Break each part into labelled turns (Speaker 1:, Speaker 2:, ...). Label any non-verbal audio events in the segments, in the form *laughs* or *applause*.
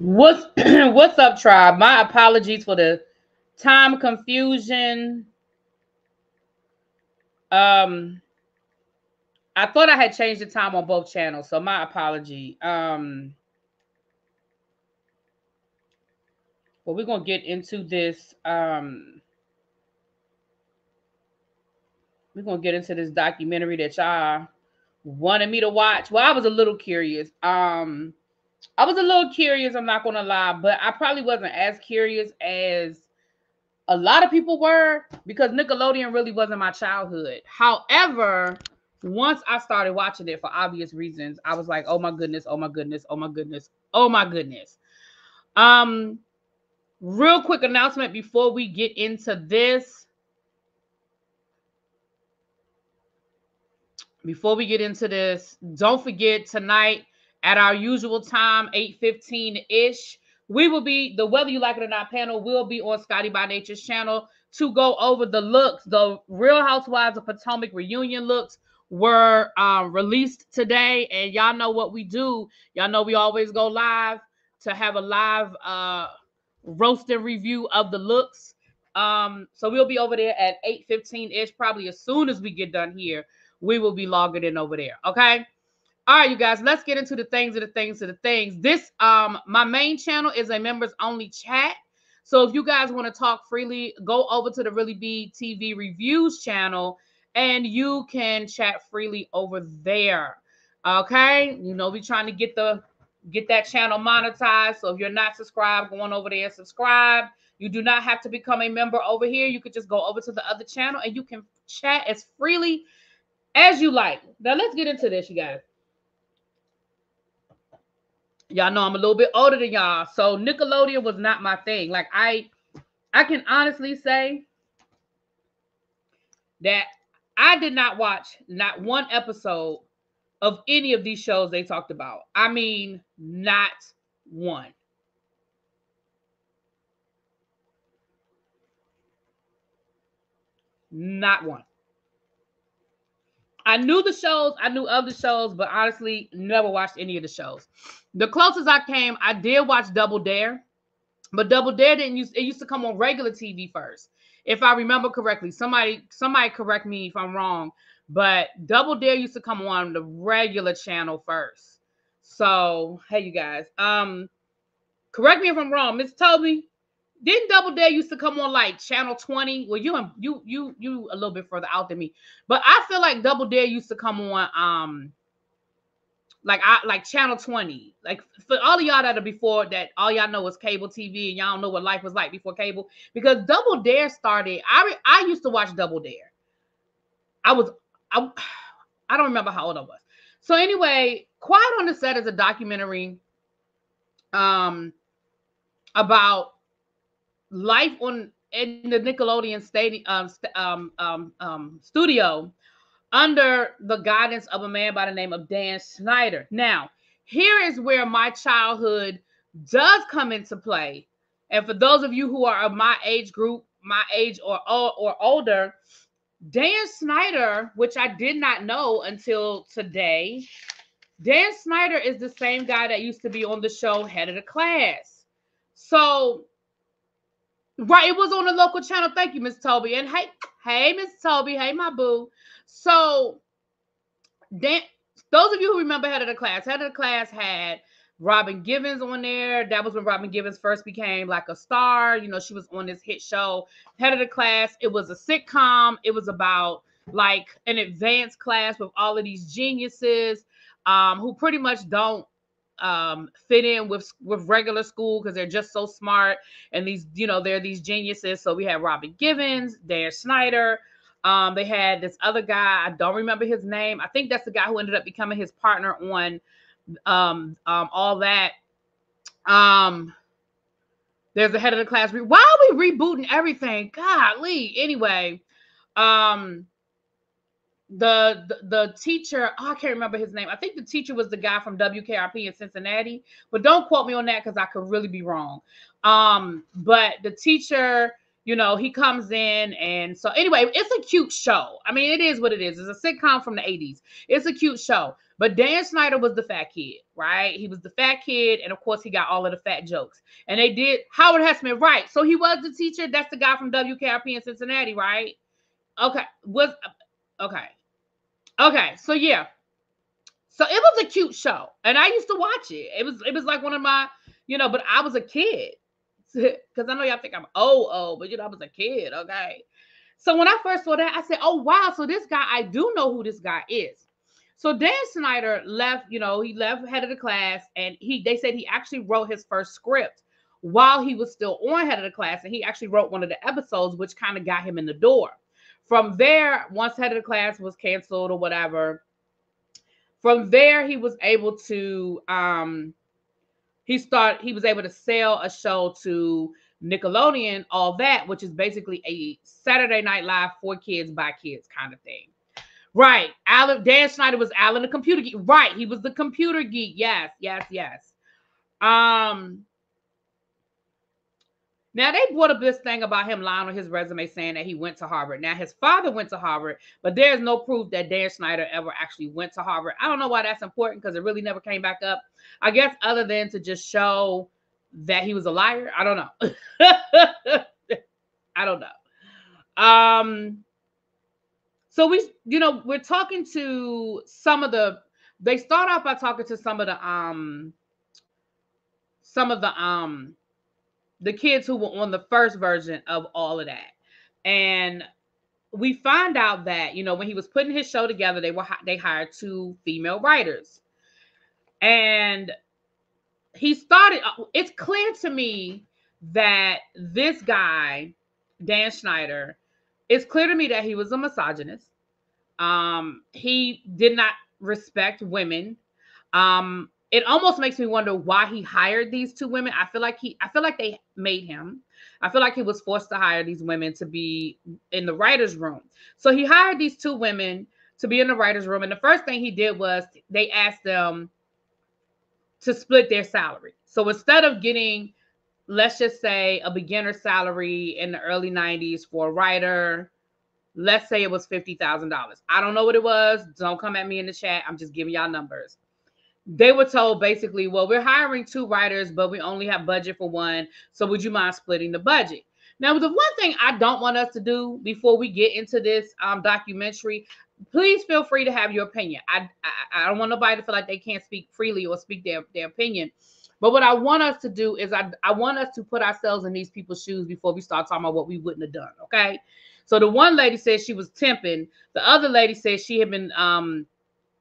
Speaker 1: What's *clears throat* what's up, tribe? My apologies for the time confusion. Um, I thought I had changed the time on both channels, so my apology. Um, but we're gonna get into this. Um, we're gonna get into this documentary that y'all wanted me to watch. Well, I was a little curious. Um, I was a little curious, I'm not gonna lie, but I probably wasn't as curious as a lot of people were because Nickelodeon really wasn't my childhood. However, once I started watching it for obvious reasons, I was like, oh my goodness, oh my goodness, oh my goodness, oh my goodness. Um, real quick announcement before we get into this. Before we get into this, don't forget tonight at our usual time, 8:15-ish. We will be the whether you like it or not panel will be on Scotty by Nature's channel to go over the looks. The Real Housewives of Potomac reunion looks were um, released today, and y'all know what we do. Y'all know we always go live to have a live uh, roasting review of the looks. Um, so we'll be over there at 8:15 ish, probably as soon as we get done here. We will be logging in over there. Okay. All right, you guys, let's get into the things of the things of the things. This um my main channel is a members only chat. So if you guys want to talk freely, go over to the ReallyBTV reviews channel and you can chat freely over there. Okay? You know, we're trying to get the get that channel monetized. So if you're not subscribed, go on over there and subscribe. You do not have to become a member over here. You could just go over to the other channel and you can chat as freely as you like. Now let's get into this, you guys. Y'all know I'm a little bit older than y'all, so Nickelodeon was not my thing. Like I, I can honestly say that I did not watch not one episode of any of these shows they talked about. I mean, not one. Not one. I knew the shows, I knew of the shows, but honestly, never watched any of the shows. The closest I came, I did watch Double Dare, but Double Dare didn't use it used to come on regular TV first. If I remember correctly, somebody somebody correct me if I'm wrong, but Double Dare used to come on the regular channel first. So, hey you guys, um correct me if I'm wrong, Miss Toby, didn't Double Dare used to come on like channel 20? Well, you and you you you a little bit further out than me. But I feel like Double Dare used to come on um like I like channel 20. Like for all of y'all that are before that, all y'all know is cable TV and y'all don't know what life was like before cable. Because Double Dare started, I I used to watch Double Dare. I was I I don't remember how old I was. So anyway, Quiet on the Set is a documentary um about life on in the Nickelodeon stadium um, um, um, studio under the guidance of a man by the name of Dan Schneider. Now, here is where my childhood does come into play. And for those of you who are of my age group, my age or or older, Dan Schneider, which I did not know until today, Dan Schneider is the same guy that used to be on the show Head of the Class. So Right, it was on the local channel. Thank you, Miss Toby. And hey, hey, Miss Toby. Hey, my boo. So, Dan, those of you who remember Head of the Class, Head of the Class had Robin Givens on there. That was when Robin Givens first became like a star. You know, she was on this hit show, Head of the Class. It was a sitcom. It was about like an advanced class with all of these geniuses um, who pretty much don't um, fit in with with regular school because they're just so smart and these you know they're these geniuses. So we had robin givens dan Schneider. um, they had this other guy i don't remember his name. I think that's the guy who ended up becoming his partner on um, um, all that. Um, there's the head of the class why are we rebooting everything? Golly anyway um the, the, teacher oh, i can't remember his name i think the teacher was the guy from wkrp in cincinnati but don't quote me on that because i could really be wrong um but the teacher you know, he comes in and so anyway, it's a cute show. I mean, it is what it is. It's a sitcom from the 80s. It's a cute show. But Dan Schneider was the fat kid, right? He was the fat kid, and of course, he got all of the fat jokes. And they did Howard Hesseman, right? So he was the teacher. That's the guy from WKRP in Cincinnati, right? Okay, was okay, okay. So yeah, so it was a cute show, and I used to watch it. It was it was like one of my, you know, but I was a kid *laughs* because I know y'all think I'm oh oh, but you know I was a kid, okay. So when I first saw that, I said, "Oh wow!" So this guy, I do know who this guy is. So Dan Schneider left, you know, he left head of the class, and he they said he actually wrote his first script while he was still on head of the class, and he actually wrote one of the episodes, which kind of got him in the door. From there, once head of the class was canceled or whatever, from there he was able to um he start he was able to sell a show to Nickelodeon, all that, which is basically a Saturday Night Live for kids by kids kind of thing. Right. Alan Dan Schneider was Alan the computer geek. Right. He was the computer geek. Yes, yes, yes. Um now they brought up this thing about him lying on his resume saying that he went to Harvard. Now his father went to Harvard, but there's no proof that Dan Schneider ever actually went to Harvard. I don't know why that's important because it really never came back up. I guess other than to just show that he was a liar. I don't know. *laughs* I don't know. Um so we, you know, we're talking to some of the. They start off by talking to some of the um, some of the um, the kids who were on the first version of all of that, and we find out that you know when he was putting his show together, they were they hired two female writers, and he started. Uh, it's clear to me that this guy, Dan Schneider, it's clear to me that he was a misogynist. Um, he did not respect women. Um, it almost makes me wonder why he hired these two women. I feel like he, I feel like they made him. I feel like he was forced to hire these women to be in the writer's room. So he hired these two women to be in the writer's room. And the first thing he did was they asked them to split their salary. So instead of getting let's just say a beginner salary in the early 90s for a writer let's say it was $50,000. I don't know what it was. Don't come at me in the chat. I'm just giving y'all numbers. They were told basically, well, we're hiring two writers, but we only have budget for one. So would you mind splitting the budget? Now, the one thing I don't want us to do before we get into this um, documentary, please feel free to have your opinion. I, I, I don't want nobody to feel like they can't speak freely or speak their, their opinion. But what I want us to do is I, I want us to put ourselves in these people's shoes before we start talking about what we wouldn't have done. Okay. So the one lady said she was temping. The other lady said she had been, um,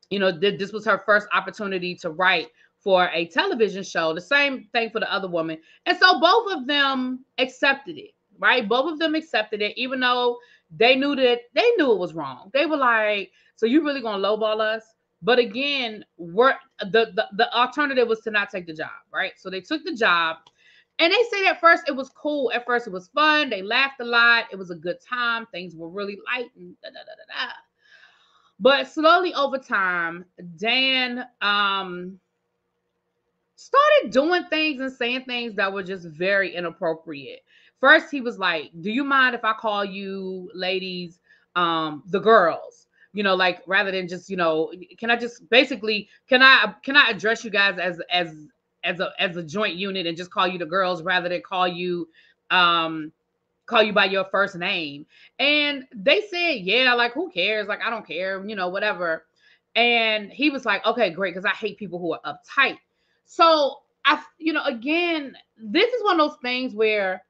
Speaker 1: you know, th- this was her first opportunity to write for a television show. The same thing for the other woman. And so both of them accepted it, right? Both of them accepted it, even though they knew that they knew it was wrong. They were like, so you really gonna lowball us? But again, work the, the the alternative was to not take the job, right? So they took the job, and they said at first it was cool. At first it was fun. They laughed a lot. It was a good time. Things were really light and da da da da da. But slowly over time, Dan um started doing things and saying things that were just very inappropriate. First, he was like, "Do you mind if I call you ladies um the girls?" you know like rather than just you know can i just basically can i can i address you guys as as as a as a joint unit and just call you the girls rather than call you um call you by your first name. And they said yeah like who cares? Like i don't care you know whatever. And he was like okay great because i hate people who are uptight. So i you know again this is one of those things where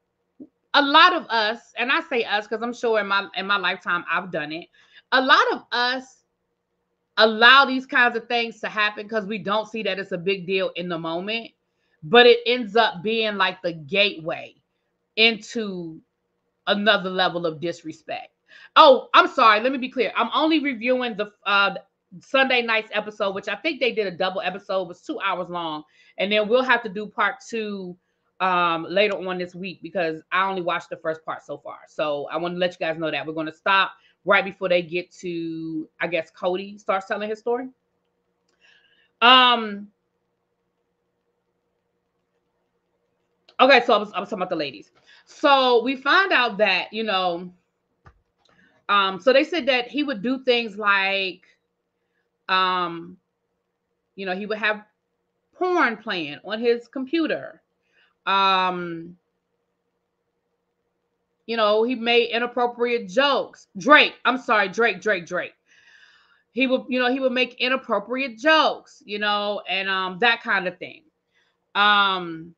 Speaker 1: a lot of us and i say us because i'm sure in my in my lifetime i've done it a lot of us allow these kinds of things to happen because we don't see that it's a big deal in the moment, but it ends up being like the gateway into another level of disrespect. Oh, I'm sorry. Let me be clear. I'm only reviewing the uh, Sunday night's episode, which I think they did a double episode, it was two hours long, and then we'll have to do part two um later on this week because I only watched the first part so far. So I want to let you guys know that we're going to stop right before they get to, I guess, Cody starts telling his story. Um, Okay, so I was, I was talking about the ladies. So we find out that, you know, um, so they said that he would do things like um, you know, he would have porn playing on his computer. Um, you know, he made inappropriate jokes. Drake, I'm sorry, Drake, Drake, Drake. He would, you know, he would make inappropriate jokes, you know, and um that kind of thing. Um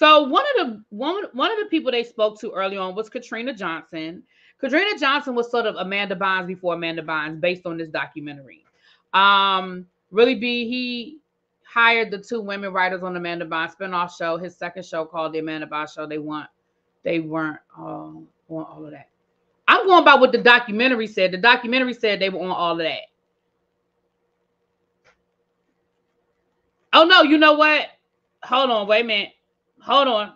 Speaker 1: so one of the one one of the people they spoke to early on was Katrina Johnson. Katrina Johnson was sort of Amanda Bynes before Amanda Bynes, based on this documentary. Um, really, be he hired the two women writers on Amanda Bynes spinoff show. His second show called The Amanda Bynes Show. They want they weren't uh, on all of that. I'm going by what the documentary said. The documentary said they were on all of that. Oh no, you know what? Hold on, wait a minute. Hold on.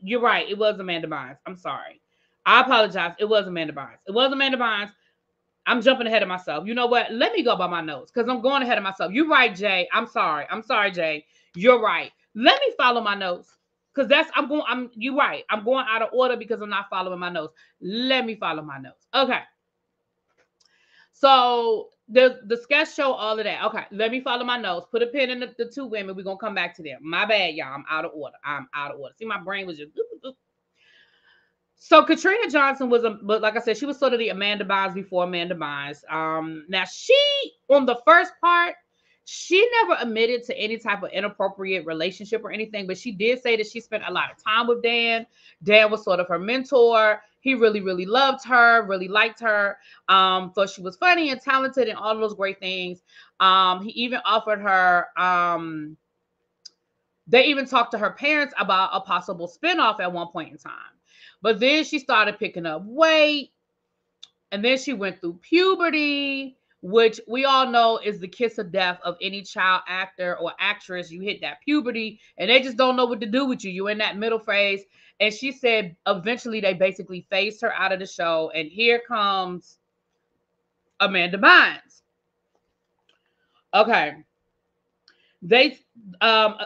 Speaker 1: You're right. It was Amanda Bynes. I'm sorry. I apologize. It was Amanda Bynes. It was Amanda Bynes. I'm jumping ahead of myself. You know what? Let me go by my notes because I'm going ahead of myself. You're right, Jay. I'm sorry. I'm sorry, Jay. You're right. Let me follow my notes because that's I'm going. I'm you're right. I'm going out of order because I'm not following my notes. Let me follow my notes. Okay. So the the sketch show, all of that. Okay, let me follow my notes. Put a pin in the, the two women. We're gonna come back to them. My bad, y'all. I'm out of order. I'm out of order. See, my brain was just. So Katrina Johnson was a, but like I said, she was sort of the Amanda Bynes before Amanda Bynes. Um, now she on the first part, she never admitted to any type of inappropriate relationship or anything, but she did say that she spent a lot of time with Dan. Dan was sort of her mentor. He really, really loved her, really liked her. Um, thought she was funny and talented and all those great things. Um, he even offered her um they even talked to her parents about a possible spinoff at one point in time. But then she started picking up weight. And then she went through puberty, which we all know is the kiss of death of any child actor or actress. You hit that puberty and they just don't know what to do with you. You're in that middle phase. And she said eventually they basically phased her out of the show. And here comes Amanda Bynes. Okay. They um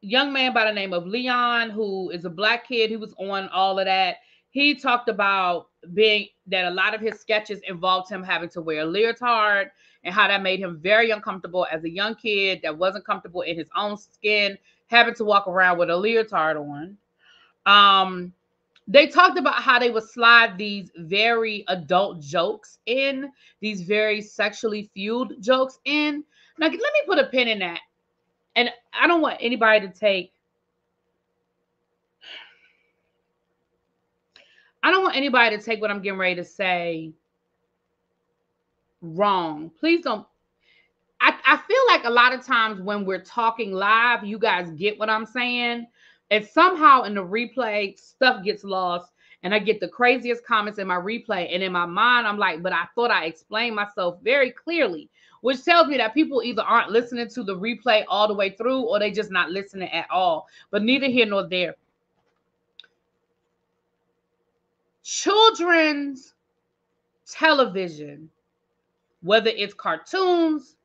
Speaker 1: young man by the name of Leon, who is a black kid who was on all of that. He talked about being that a lot of his sketches involved him having to wear a leotard and how that made him very uncomfortable as a young kid that wasn't comfortable in his own skin, having to walk around with a leotard on. Um, they talked about how they would slide these very adult jokes in, these very sexually fueled jokes in. Now, let me put a pin in that and I don't want anybody to take I don't want anybody to take what I'm getting ready to say wrong. Please don't. I, I feel like a lot of times when we're talking live, you guys get what I'm saying. And somehow in the replay, stuff gets lost. And I get the craziest comments in my replay. And in my mind, I'm like, but I thought I explained myself very clearly which tells me that people either aren't listening to the replay all the way through or they just not listening at all. But neither here nor there. Children's television, whether it's cartoons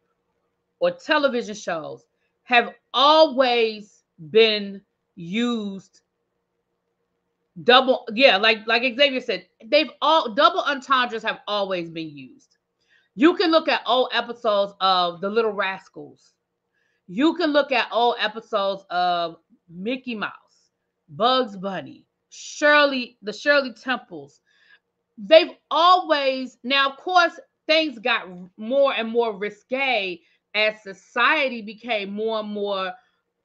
Speaker 1: or television shows, have always been used double yeah like like xavier said they've all double entendres have always been used you can look at old episodes of The Little Rascals. You can look at old episodes of Mickey Mouse, Bugs Bunny, Shirley, the Shirley Temples. They've always, now, of course, things got more and more risque as society became more and more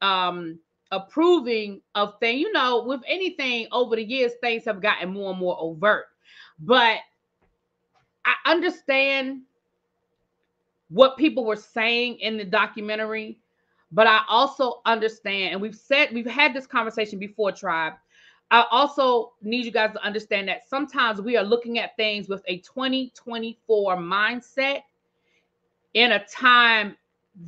Speaker 1: um, approving of things. You know, with anything over the years, things have gotten more and more overt. But I understand what people were saying in the documentary, but I also understand, and we've said we've had this conversation before, tribe. I also need you guys to understand that sometimes we are looking at things with a 2024 mindset in a time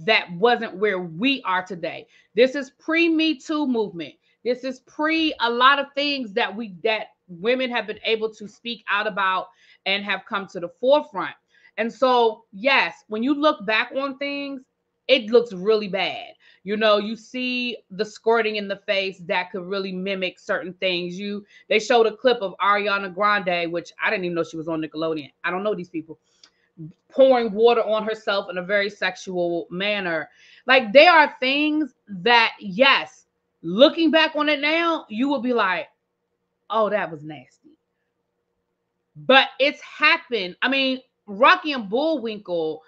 Speaker 1: that wasn't where we are today. This is pre Me Too movement. This is pre a lot of things that we that women have been able to speak out about and have come to the forefront. And so, yes, when you look back on things, it looks really bad. You know, you see the squirting in the face that could really mimic certain things. You they showed a clip of Ariana Grande, which I didn't even know she was on Nickelodeon. I don't know these people pouring water on herself in a very sexual manner. Like there are things that, yes, looking back on it now, you will be like, oh, that was nasty. But it's happened. I mean, Rocky and Bullwinkle,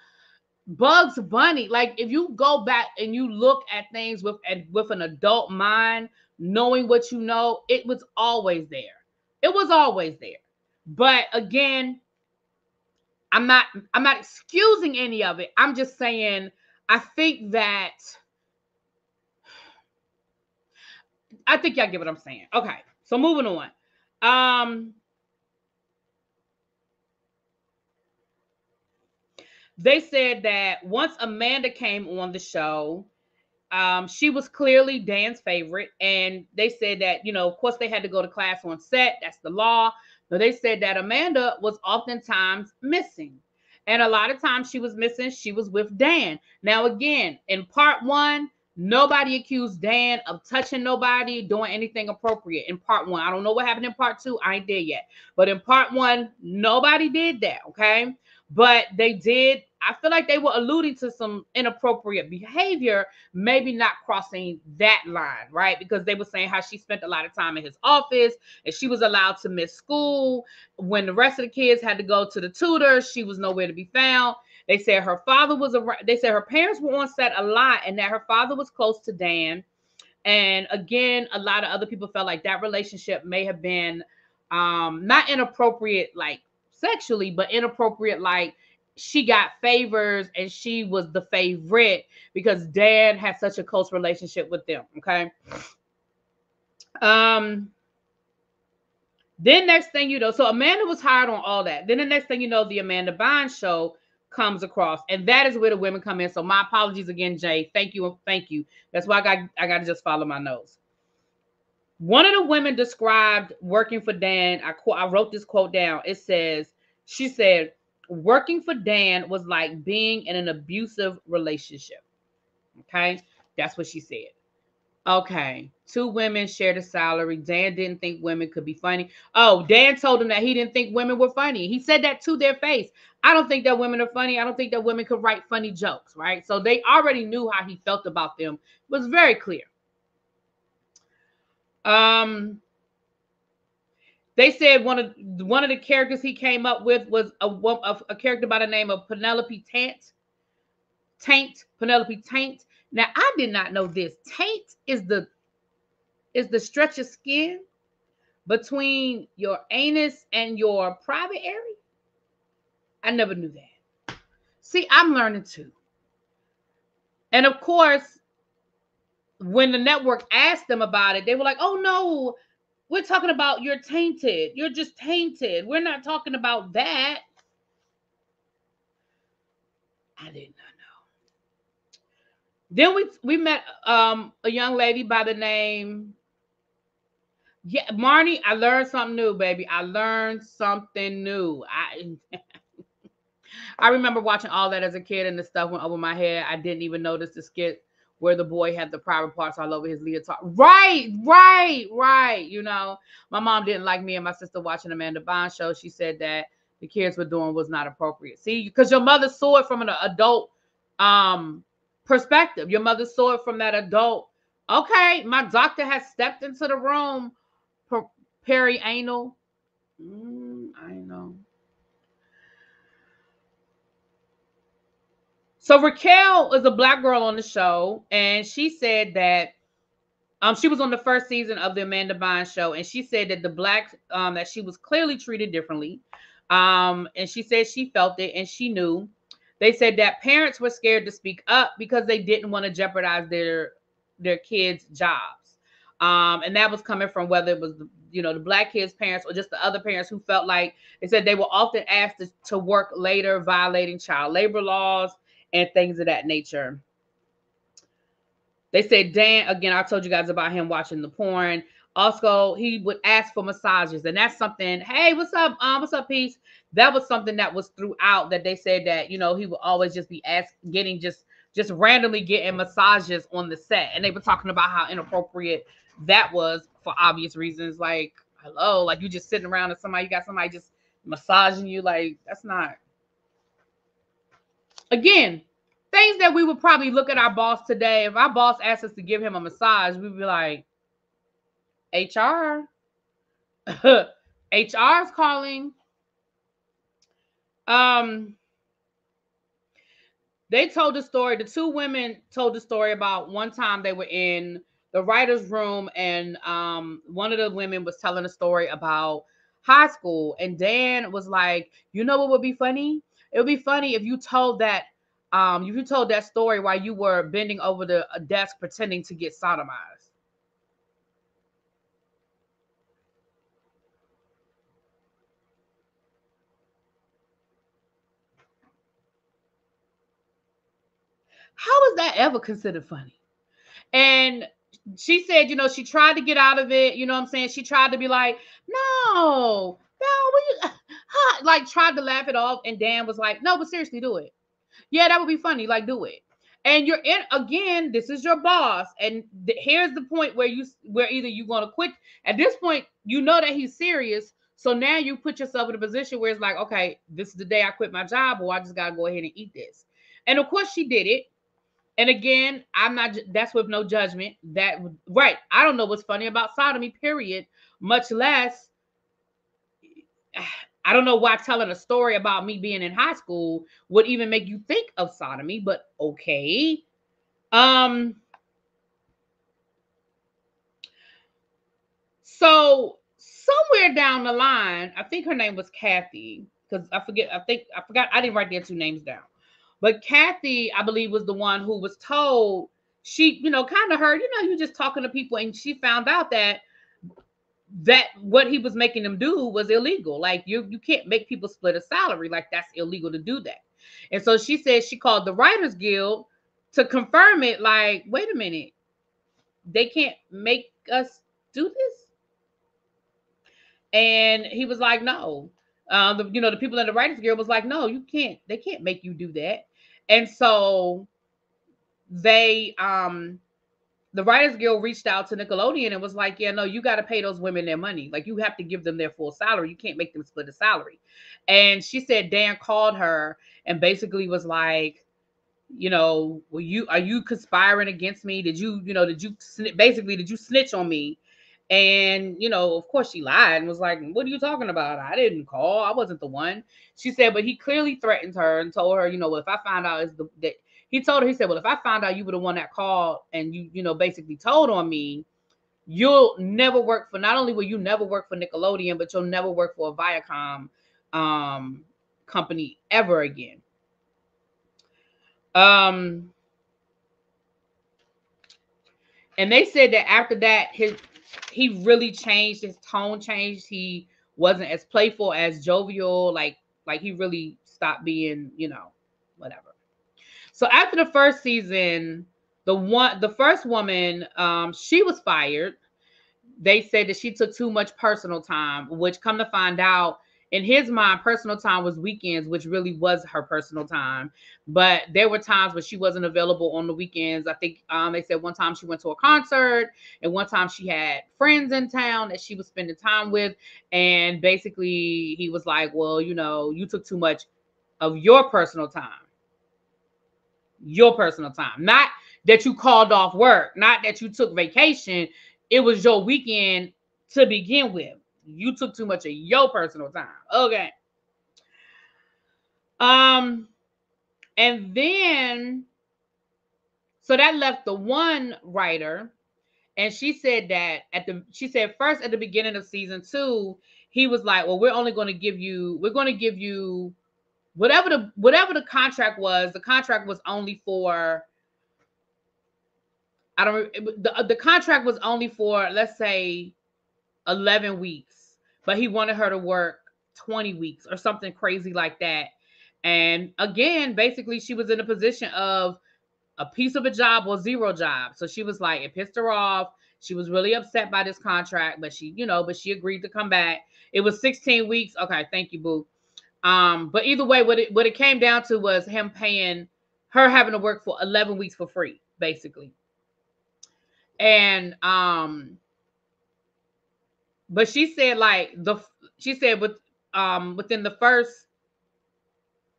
Speaker 1: Bugs Bunny, like if you go back and you look at things with with an adult mind, knowing what you know, it was always there. It was always there. But again, I'm not I'm not excusing any of it. I'm just saying I think that I think y'all get what I'm saying. Okay. So moving on. Um they said that once Amanda came on the show, um, she was clearly Dan's favorite. And they said that, you know, of course, they had to go to class on set. That's the law. But they said that Amanda was oftentimes missing. And a lot of times she was missing, she was with Dan. Now, again, in part one, nobody accused Dan of touching nobody, doing anything appropriate in part one. I don't know what happened in part two. I ain't there yet. But in part one, nobody did that. Okay but they did I feel like they were alluding to some inappropriate behavior, maybe not crossing that line, right? Because they were saying how she spent a lot of time in his office and she was allowed to miss school. When the rest of the kids had to go to the tutor, she was nowhere to be found. They said her father was a they said her parents were on set a lot and that her father was close to Dan. And again, a lot of other people felt like that relationship may have been um not inappropriate like sexually, but inappropriate like she got favors and she was the favorite because dad had such a close relationship with them. Okay. Um, then next thing you know, so Amanda was hired on all that. Then the next thing you know, the Amanda Bynes show comes across, and that is where the women come in. So my apologies again, Jay. Thank you, thank you. That's why I got I got to just follow my nose. One of the women described working for Dan. I quote, I wrote this quote down. It says, she said, working for Dan was like being in an abusive relationship. Okay, that's what she said. Okay, two women shared a salary. Dan didn't think women could be funny. Oh, Dan told him that he didn't think women were funny. He said that to their face. I don't think that women are funny. I don't think that women could write funny jokes, right? So they already knew how he felt about them. It was very clear. Um, they said one of one of the characters he came up with was a, a, a character by the name of Penelope Tant. Taint, Penelope Taint. Now I did not know this. Taint is the is the stretch of skin between your anus and your private area. I never knew that. See, I'm learning too. And of course, when the network asked them about it, they were like, "Oh no, we're talking about you're tainted. You're just tainted. We're not talking about that. I did not know. Then we we met um a young lady by the name yeah, Marnie, I learned something new, baby. I learned something new. I *laughs* I remember watching all that as a kid and the stuff went over my head. I didn't even notice the skit where the boy had the private parts all over his leotard. Right, right, right. You know, my mom didn't like me and my sister watching Amanda Bynes show. She said that the kids were doing was not appropriate. See, because your mother saw it from an adult um perspective. Your mother saw it from that adult. Okay, my doctor has stepped into the room. Per- perianal. Mm, I know. So Raquel is a black girl on the show, and she said that um, she was on the first season of the Amanda Bynes show, and she said that the black um, that she was clearly treated differently, um, and she said she felt it and she knew. They said that parents were scared to speak up because they didn't want to jeopardize their their kids' jobs, um, and that was coming from whether it was the, you know the black kids' parents or just the other parents who felt like they said they were often asked to, to work later, violating child labor laws and things of that nature. They said Dan, again, I told you guys about him watching the porn. Also, he would ask for massages, and that's something. Hey, what's up? Um, what's up, peace? That was something that was throughout that they said that you know he would always just be asked, getting just just randomly getting massages on the set. And they were talking about how inappropriate that was for obvious reasons. Like, hello, like you just sitting around and somebody, you got somebody just massaging you. Like, that's not. Again, things that we would probably look at our boss today. If our boss asked us to give him a massage, we'd be like, HR. HR *laughs* is calling. Um, they told the story. The two women told the story about one time they were in the writer's room, and um, one of the women was telling a story about high school. And Dan was like, You know what would be funny? It would be funny if you told that. Um, if you told that story while you were bending over the desk pretending to get sodomized. How is that ever considered funny? And she said, you know, she tried to get out of it. You know what I'm saying? She tried to be like, no, no, you, huh? like tried to laugh it off. And Dan was like, no, but seriously, do it. Yeah, that would be funny. Like, do it. And you're in again. This is your boss, and th- here's the point where you where either you're gonna quit. At this point, you know that he's serious. So now you put yourself in a position where it's like, okay, this is the day I quit my job, or I just gotta go ahead and eat this. And of course, she did it. And again, I'm not, that's with no judgment. That, right. I don't know what's funny about sodomy, period. Much less, I don't know why telling a story about me being in high school would even make you think of sodomy, but okay. Um, so somewhere down the line, I think her name was Kathy, because I forget, I think I forgot, I didn't write their two names down. But Kathy, I believe, was the one who was told she, you know, kind of heard, you know, you just talking to people, and she found out that that what he was making them do was illegal. Like you, you can't make people split a salary. Like that's illegal to do that. And so she said she called the Writers Guild to confirm it. Like, wait a minute, they can't make us do this. And he was like, no. Uh, the, you know, the people in the Writers Guild was like, no, you can't. They can't make you do that. And so they um the Writers Guild reached out to Nickelodeon and was like, Yeah, no, you got to pay those women their money. Like, you have to give them their full salary. You can't make them split a salary. And she said Dan called her and basically was like, You know, were you are you conspiring against me? Did you, you know, did you basically did you snitch on me? And, you know, of course she lied and was like, What are you talking about? I didn't call. I wasn't the one. She said, But he clearly threatened her and told her, you know, if I find out the that he told her, he said, Well, if I find out you were the one that called and you, you know, basically told on me, you'll never work for not only will you never work for Nickelodeon, but you'll never work for a Viacom um company ever again. Um and they said that after that, his he really changed his tone changed he wasn't as playful as jovial like like he really stopped being you know whatever so after the first season the one the first woman um she was fired they said that she took too much personal time which come to find out in his mind, personal time was weekends, which really was her personal time. But there were times where she wasn't available on the weekends. I think um, they said one time she went to a concert, and one time she had friends in town that she was spending time with. And basically, he was like, Well, you know, you took too much of your personal time. Your personal time. Not that you called off work, not that you took vacation. It was your weekend to begin with you took too much of your personal time. Okay. Um, and then so that left the one writer, and she said that at the she said first at the beginning of season two, he was like, Well, we're only going to give you, we're going to give you whatever the whatever the contract was, the contract was only for I don't the, uh, the contract was only for let's say 11 weeks, but he wanted her to work 20 weeks or something crazy like that. And again, basically, she was in a position of a piece of a job or zero job. So she was like, it pissed her off. She was really upset by this contract, but she, you know, but she agreed to come back. It was 16 weeks. Okay, thank you, boo. Um, but either way, what it what it came down to was him paying her having to work for 11 weeks for free, basically. And um, but she said like the she said with um within the first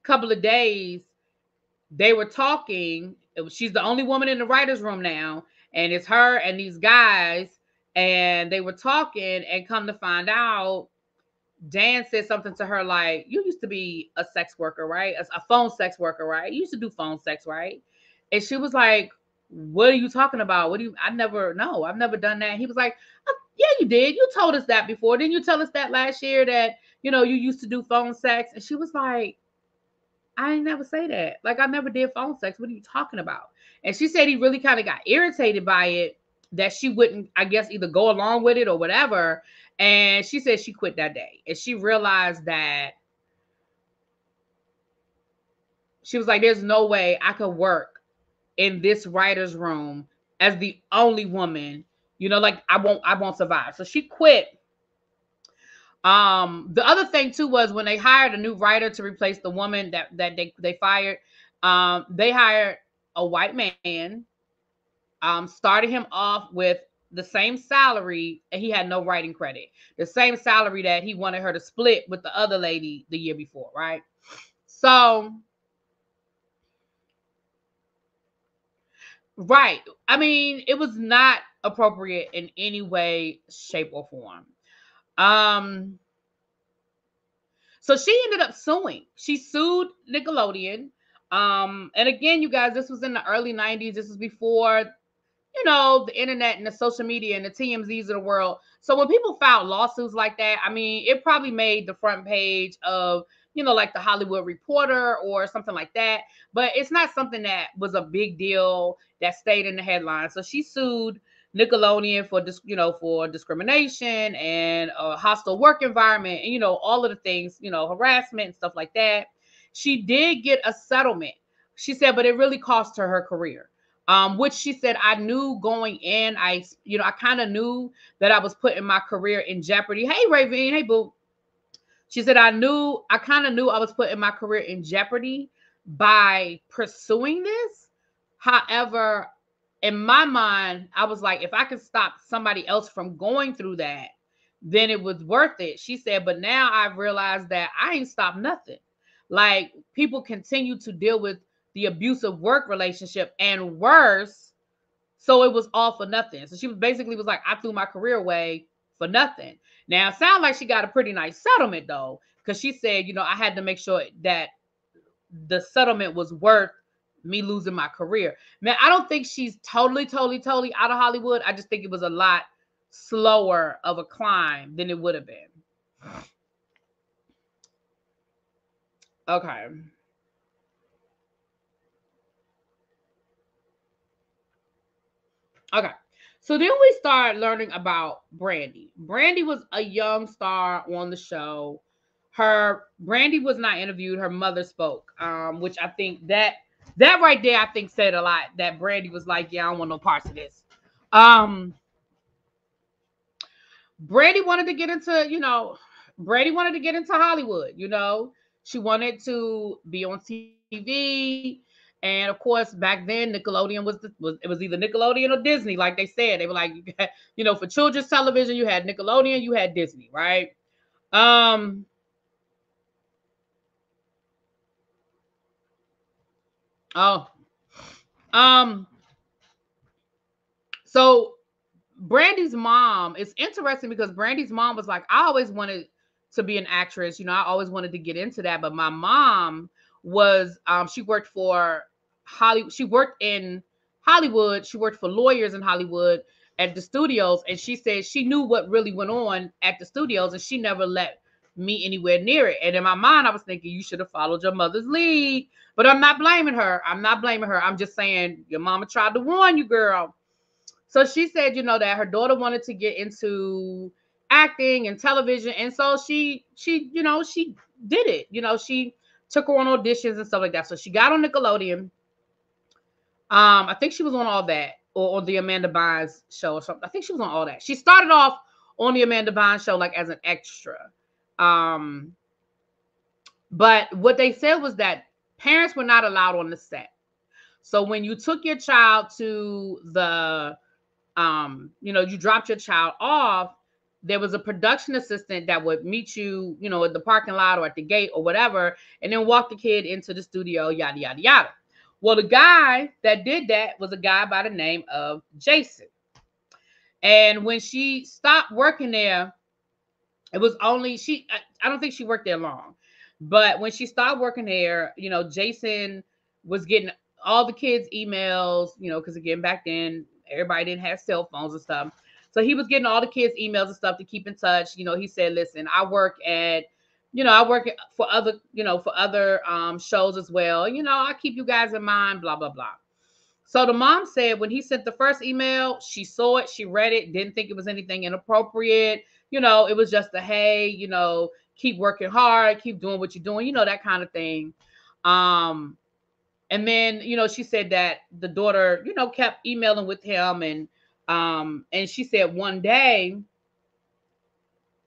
Speaker 1: couple of days they were talking. Was, she's the only woman in the writers' room now, and it's her and these guys, and they were talking, and come to find out, Dan said something to her like, "You used to be a sex worker, right? A, phone sex worker, right? You used to do phone sex, right?" And she was like, "What are you talking about? What do you? I never know. I've never done that." He was like, oh, "Yeah, you did. You told us that before. Didn't you tell us that last year that you know you used to do phone sex?" And she was like, I never say that. Like I never did phone sex. What are you talking about? And she said he really kind of got irritated by it that she wouldn't, I guess, either go along with it or whatever. And she said she quit that day. And she realized that she was like, There's no way I could work in this writer's room as the only woman. You know, like I won't, I won't survive. So she quit um, the other thing too was when they hired a new writer to replace the woman that that they they fired, um, they hired a white man, um, started him off with the same salary, and he had no writing credit. The same salary that he wanted her to split with the other lady the year before, right? So, right. I mean, it was not appropriate in any way, shape, or form. Um, so she ended up suing. She sued Nickelodeon. Um, and again, you guys, this was in the early 90s. This was before, you know, the internet and the social media and the TMZs of the world. So when people filed lawsuits like that, I mean, it probably made the front page of, you know, like the Hollywood Reporter or something like that. But it's not something that was a big deal that stayed in the headlines. So she sued Nickelodeon for you know for discrimination and a hostile work environment and you know all of the things you know harassment and stuff like that. She did get a settlement. She said, but it really cost her her career. Um, which she said I knew going in. I you know I kind of knew that I was putting my career in jeopardy. Hey Raven, hey boo. She said I knew I kind of knew I was putting my career in jeopardy by pursuing this. However, in my mind, I was like, if I could stop somebody else from going through that, then it was worth it. She said, but now I've realized that I ain't stopped nothing. Like people continue to deal with the abusive work relationship and worse. So it was all for nothing. So she basically was like, I threw my career away for nothing. Now it sounds like she got a pretty nice settlement though, because she said, you know, I had to make sure that the settlement was worth me losing my career. Man, I don't think she's totally, totally, totally out of Hollywood. I just think it was a lot slower of a climb than it would have been. Okay. Okay. So then we start learning about Brandy. Brandy was a young star on the show. Her Brandy was not interviewed. Her mother spoke, um, which I think that that right there, I think, said a lot. That Brandy was like, "Yeah, I don't want no parts of this." Um, Brandy wanted to get into, you know, Brandy wanted to get into Hollywood. You know, she wanted to be on TV, and of course, back then Nickelodeon was the, was it was either Nickelodeon or Disney, like they said. They were like, you know, for children's television, you had Nickelodeon, you had Disney, right? Um, Oh. Um so Brandy's mom it's interesting because Brandy's mom was like, I always wanted to be an actress. You know, I always wanted to get into that. But my mom was um she worked for Hollywood, she worked in Hollywood, she worked for lawyers in Hollywood at the studios, and she said she knew what really went on at the studios, and she never let me anywhere near it. And in my mind, I was thinking you should have followed your mother's lead. But I'm not blaming her. I'm not blaming her. I'm just saying your mama tried to warn you, girl. So she said, you know, that her daughter wanted to get into acting and television. And so she she, you know, she did it. You know, she took her on auditions and stuff like that. So she got on Nickelodeon. Um, I think she was on all that or on the Amanda Bynes show or something. I think she was on all that. She started off on the Amanda Bynes show like as an extra. Um, but what they said was that parents were not allowed on the set. So when you took your child to the um, you know, you dropped your child off, there was a production assistant that would meet you, you know, at the parking lot or at the gate or whatever, and then walk the kid into the studio, yada, yada, yada. Well, the guy that did that was a guy by the name of Jason. And when she stopped working there, it was only she, I don't think she worked there long, but when she stopped working there, you know, Jason was getting all the kids' emails, you know, because again, back then, everybody didn't have cell phones and stuff. So he was getting all the kids' emails and stuff to keep in touch. You know, he said, "Listen, I work at, you know, I work for other, you know, for other um, shows as well. You know, I keep you guys in mind. Blah blah blah." So the mom said when he sent the first email, she saw it, she read it, didn't think it was anything inappropriate. You know, it was just a hey, you know, keep working hard, keep doing what you're doing, you know, that kind of thing. Um, and then you know she said that the daughter you know kept emailing with him and um, and she said one day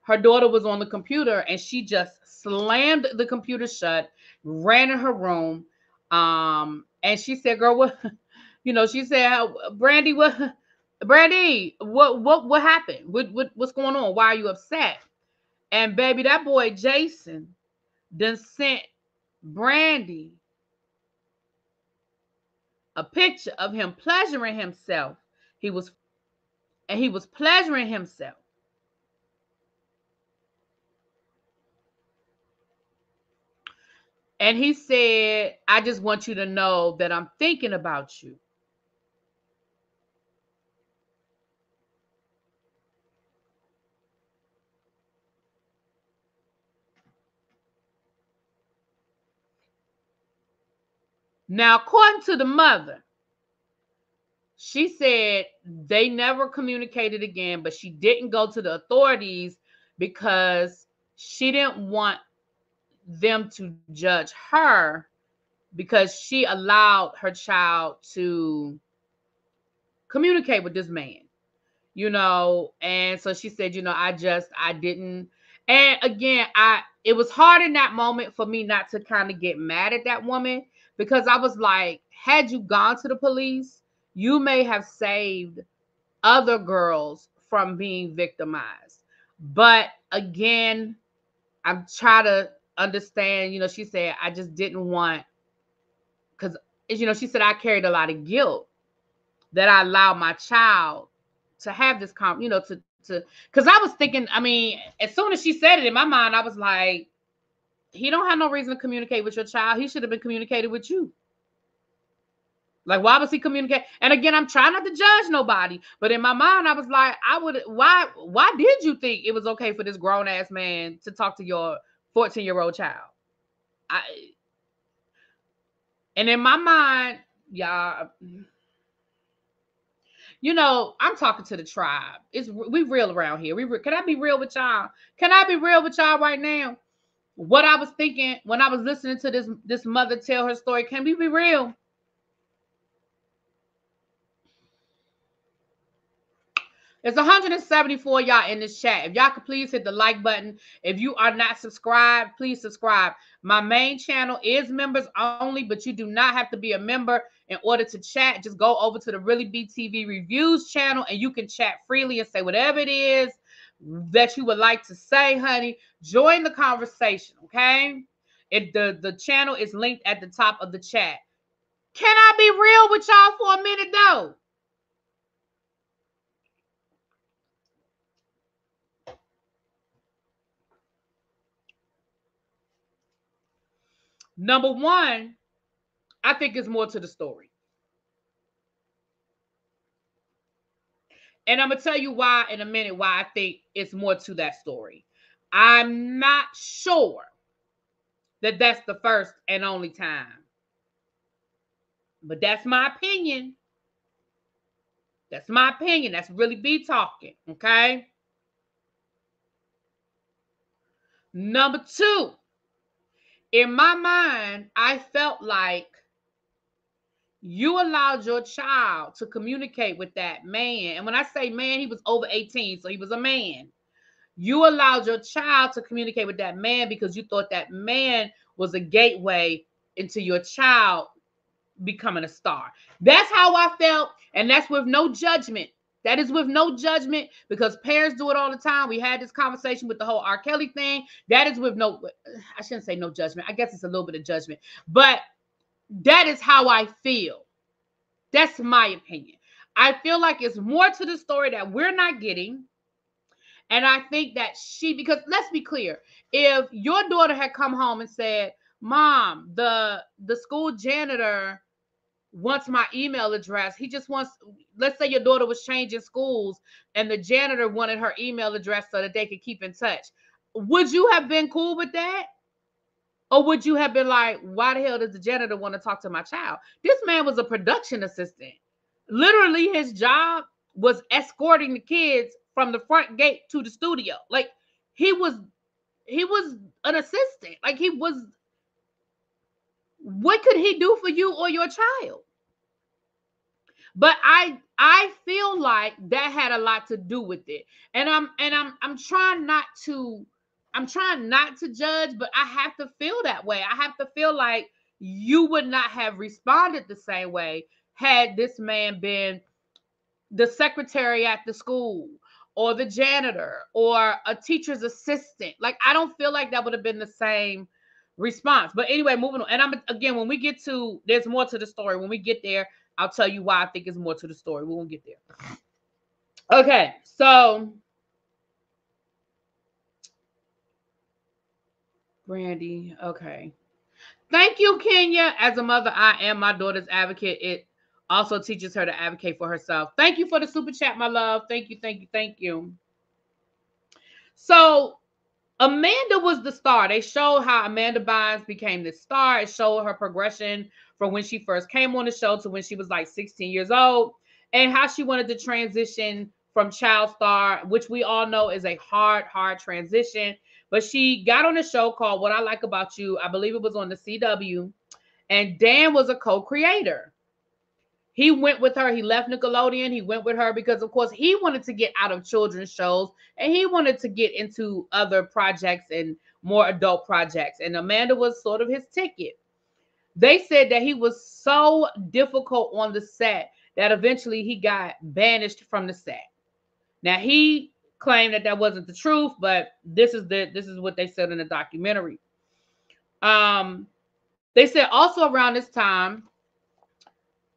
Speaker 1: her daughter was on the computer and she just slammed the computer shut, ran in her room. Um, and she said, Girl, what *laughs* you know, she said, Brandy, what *laughs* Brandy, what what what happened? What, what what's going on? Why are you upset? And baby, that boy Jason then sent Brandy a picture of him pleasuring himself. He was and he was pleasuring himself. And he said, I just want you to know that I'm thinking about you. Now, according to the mother, she said they never communicated again, but she didn't go to the authorities because she didn't want them to judge her because she allowed her child to communicate with this man you know and so she said you know i just i didn't and again i it was hard in that moment for me not to kind of get mad at that woman because i was like had you gone to the police you may have saved other girls from being victimized. But again, I'm trying to understand, you know, she said, I just didn't want, because, you know, she said, I carried a lot of guilt that I allowed my child to have this, com- you know, to, to, because I was thinking, I mean, as soon as she said it in my mind, I was like, he don't have no reason to communicate with your child. He should have been communicating with you. Like, why was he communicate? And again, I'm trying not to judge nobody, but in my mind, I was like, I would. Why? Why did you think it was okay for this grown ass man to talk to your 14 year old child? I. And in my mind, y'all, you know, I'm talking to the tribe. It's we real around here. We can I be real with y'all? Can I be real with y'all right now? What I was thinking when I was listening to this this mother tell her story. Can we be real? There's 174 y'all in this chat. If y'all could please hit the like button. If you are not subscribed, please subscribe. My main channel is members only, but you do not have to be a member in order to chat. Just go over to the Really BTV Reviews channel and you can chat freely and say whatever it is that you would like to say, honey. Join the conversation, okay? If the, the channel is linked at the top of the chat. Can I be real with y'all for a minute though? Number one, I think it's more to the story. And I'm going to tell you why in a minute why I think it's more to that story. I'm not sure that that's the first and only time. But that's my opinion. That's my opinion. That's really be talking. Okay. Number two, in my mind, I felt like you allowed your child to communicate with that man. And when I say man, he was over 18, so he was a man. You allowed your child to communicate with that man because you thought that man was a gateway into your child becoming a star. That's how I felt, and that's with no judgment. That is with no judgment because parents do it all the time. We had this conversation with the whole R. Kelly thing. That is with no, I shouldn't say no judgment. I guess it's a little bit of judgment, but that is how I feel. That's my opinion. I feel like it's more to the story that we're not getting. And I think that she, because let's be clear, if your daughter had come home and said, Mom, the the school janitor wants my email address. He just wants, let's say your daughter was changing schools and the janitor wanted her email address so that they could keep in touch. Would you have been cool with that? Or would you have been like, why the hell does the janitor want to talk to my child? This man was a production assistant. Literally, his job was escorting the kids from the front gate to the studio. Like he was he was an assistant. Like he was what could he do for you or your child? But I I feel like that had a lot to do with it. And I'm and I'm I'm trying not to I'm trying not to judge, but I have to feel that way. I have to feel like you would not have responded the same way had this man been the secretary at the school or the janitor or a teacher's assistant. Like I don't feel like that would have been the same response. But anyway, moving on. And I'm again when we get to there's more to the story. When we get there, I'll tell you why I think it's more to the story. We won't get there. Okay, so Brandy, okay. Thank you, Kenya. As a mother, I am my daughter's advocate. It also teaches her to advocate for herself. Thank you for the super chat, my love. Thank you, thank you, thank you. So Amanda was the star. They showed how Amanda Bynes became the star. It showed her progression from when she first came on the show to when she was like 16 years old and how she wanted to transition from child star, which we all know is a hard, hard transition. But she got on a show called What I Like About You. I believe it was on the CW. And Dan was a co creator he went with her. He left Nickelodeon. He went with her because, of course, he wanted to get out of children's shows and he wanted to get into other projects and more adult projects. And Amanda was sort of his ticket. They said that he was so difficult on the set that eventually he got banished from the set. Now he claimed that that wasn't the truth, but this is the this is what they said in the documentary. Um, they said also around this time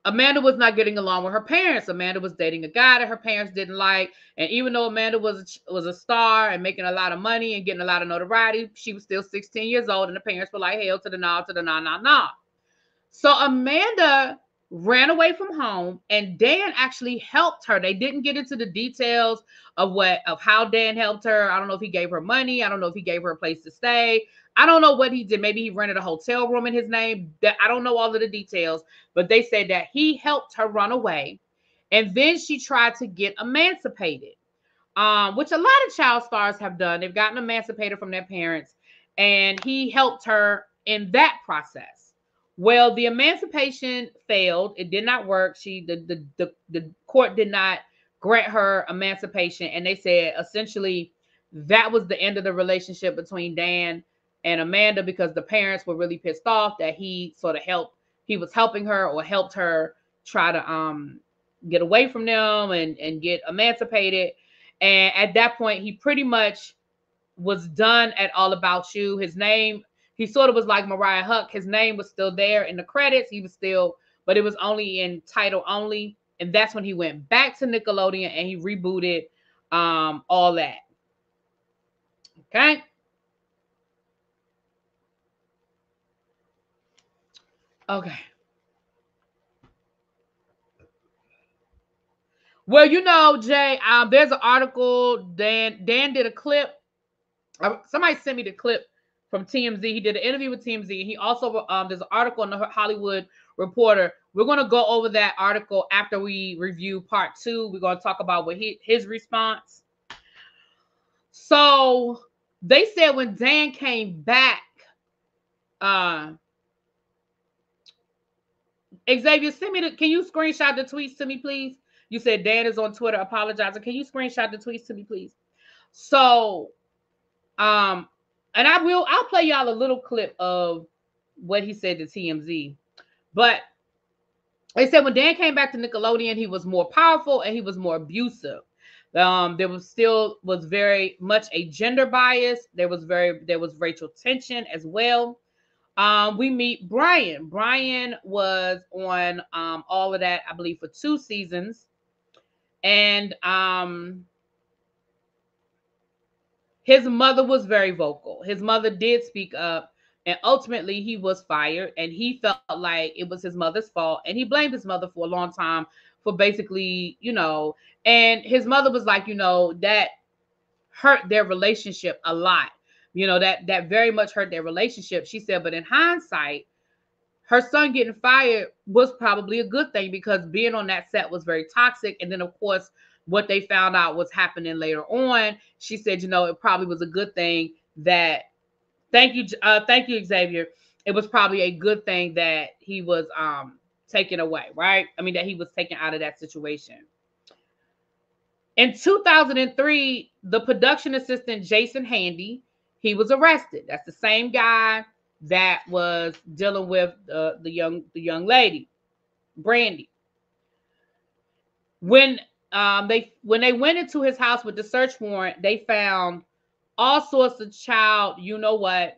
Speaker 1: Amanda was not getting along with her parents. Amanda was dating a guy that her parents didn't like, and even though Amanda was a, was a star and making a lot of money and getting a lot of notoriety, she was still 16 years old, and the parents were like, "Hell to the nah, to the nah, nah, nah." So Amanda ran away from home, and Dan actually helped her. They didn't get into the details of what of how Dan helped her. I don't know if he gave her money. I don't know if he gave her a place to stay. I don't know what he did. Maybe he rented a hotel room in his name. I don't know all of the details, but they said that he helped her run away, and then she tried to get emancipated, um, which a lot of child stars have done. They've gotten emancipated from their parents, and he helped her in that process. Well, the emancipation failed. It did not work. She the the the, the court did not grant her emancipation, and they said essentially that was the end of the relationship between Dan and Amanda because the parents were really pissed off that he sort of helped he was helping her or helped her try to um get away from them and and get emancipated and at that point he pretty much was done at all about you his name he sort of was like mariah Huck. his name was still there in the credits he was still but it was only in title only and that's when he went back to nickelodeon and he rebooted um all that okay Okay. Well, you know, Jay, um, there's an article. Dan Dan did a clip. Somebody sent me the clip from TMZ. He did an interview with TMZ. He also um, there's an article in the Hollywood Reporter. We're going to go over that article after we review part two. We're going to talk about what he, his response. So they said when Dan came back, uh, Xavier, send me the. Can you screenshot the tweets to me, please? You said Dan is on Twitter apologizing. Can you screenshot the tweets to me, please? So, um, and I will. I'll play y'all a little clip of what he said to TMZ. But they said when Dan came back to Nickelodeon, he was more powerful and he was more abusive. Um, there was still was very much a gender bias. There was very there was racial tension as well. Um, we meet Brian. Brian was on um, all of that, I believe, for two seasons, and um, his mother was very vocal. His mother did speak up, and ultimately he was fired. And he felt like it was his mother's fault, and he blamed his mother for a long time for basically, you know, and his mother was like, you know, that hurt their relationship a lot. You know, that that very much hurt their relationship. She said, but in hindsight, her son getting fired was probably a good thing because being on that set was very toxic. And then, of course, what they found out was happening later on. She said, you know, it probably was a good thing that. Thank you, uh, thank you, Xavier. It was probably a good thing that he was um taken away, right? I mean, that he was taken out of that situation. In 2003, the production assistant Jason Handy, he was arrested. That's the same guy that was dealing with uh, the young the young lady, Brandy. When um, they when they went into his house with the search warrant, they found all sorts of child. You know what?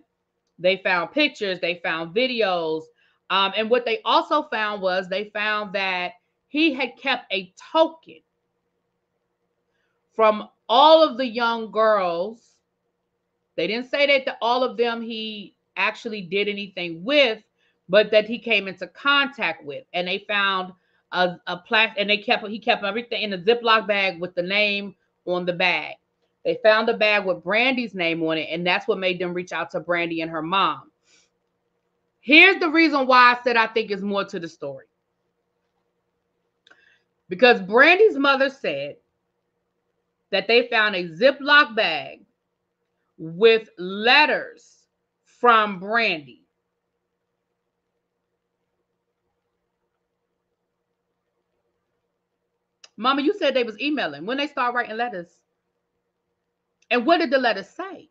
Speaker 1: They found pictures. They found videos. Um, and what they also found was they found that he had kept a token from all of the young girls. They didn't say that to all of them he actually did anything with, but that he came into contact with. And they found a, a plastic, and they kept he kept everything in a Ziploc bag with the name on the bag. They found a bag with Brandy's name on it, and that's what made them reach out to Brandy and her mom. Here's the reason why I said I think is more to the story. Because Brandy's mother said that they found a Ziploc bag with letters from Brandy. Mama, you said they was emailing. When they start writing letters? And what did the letters say?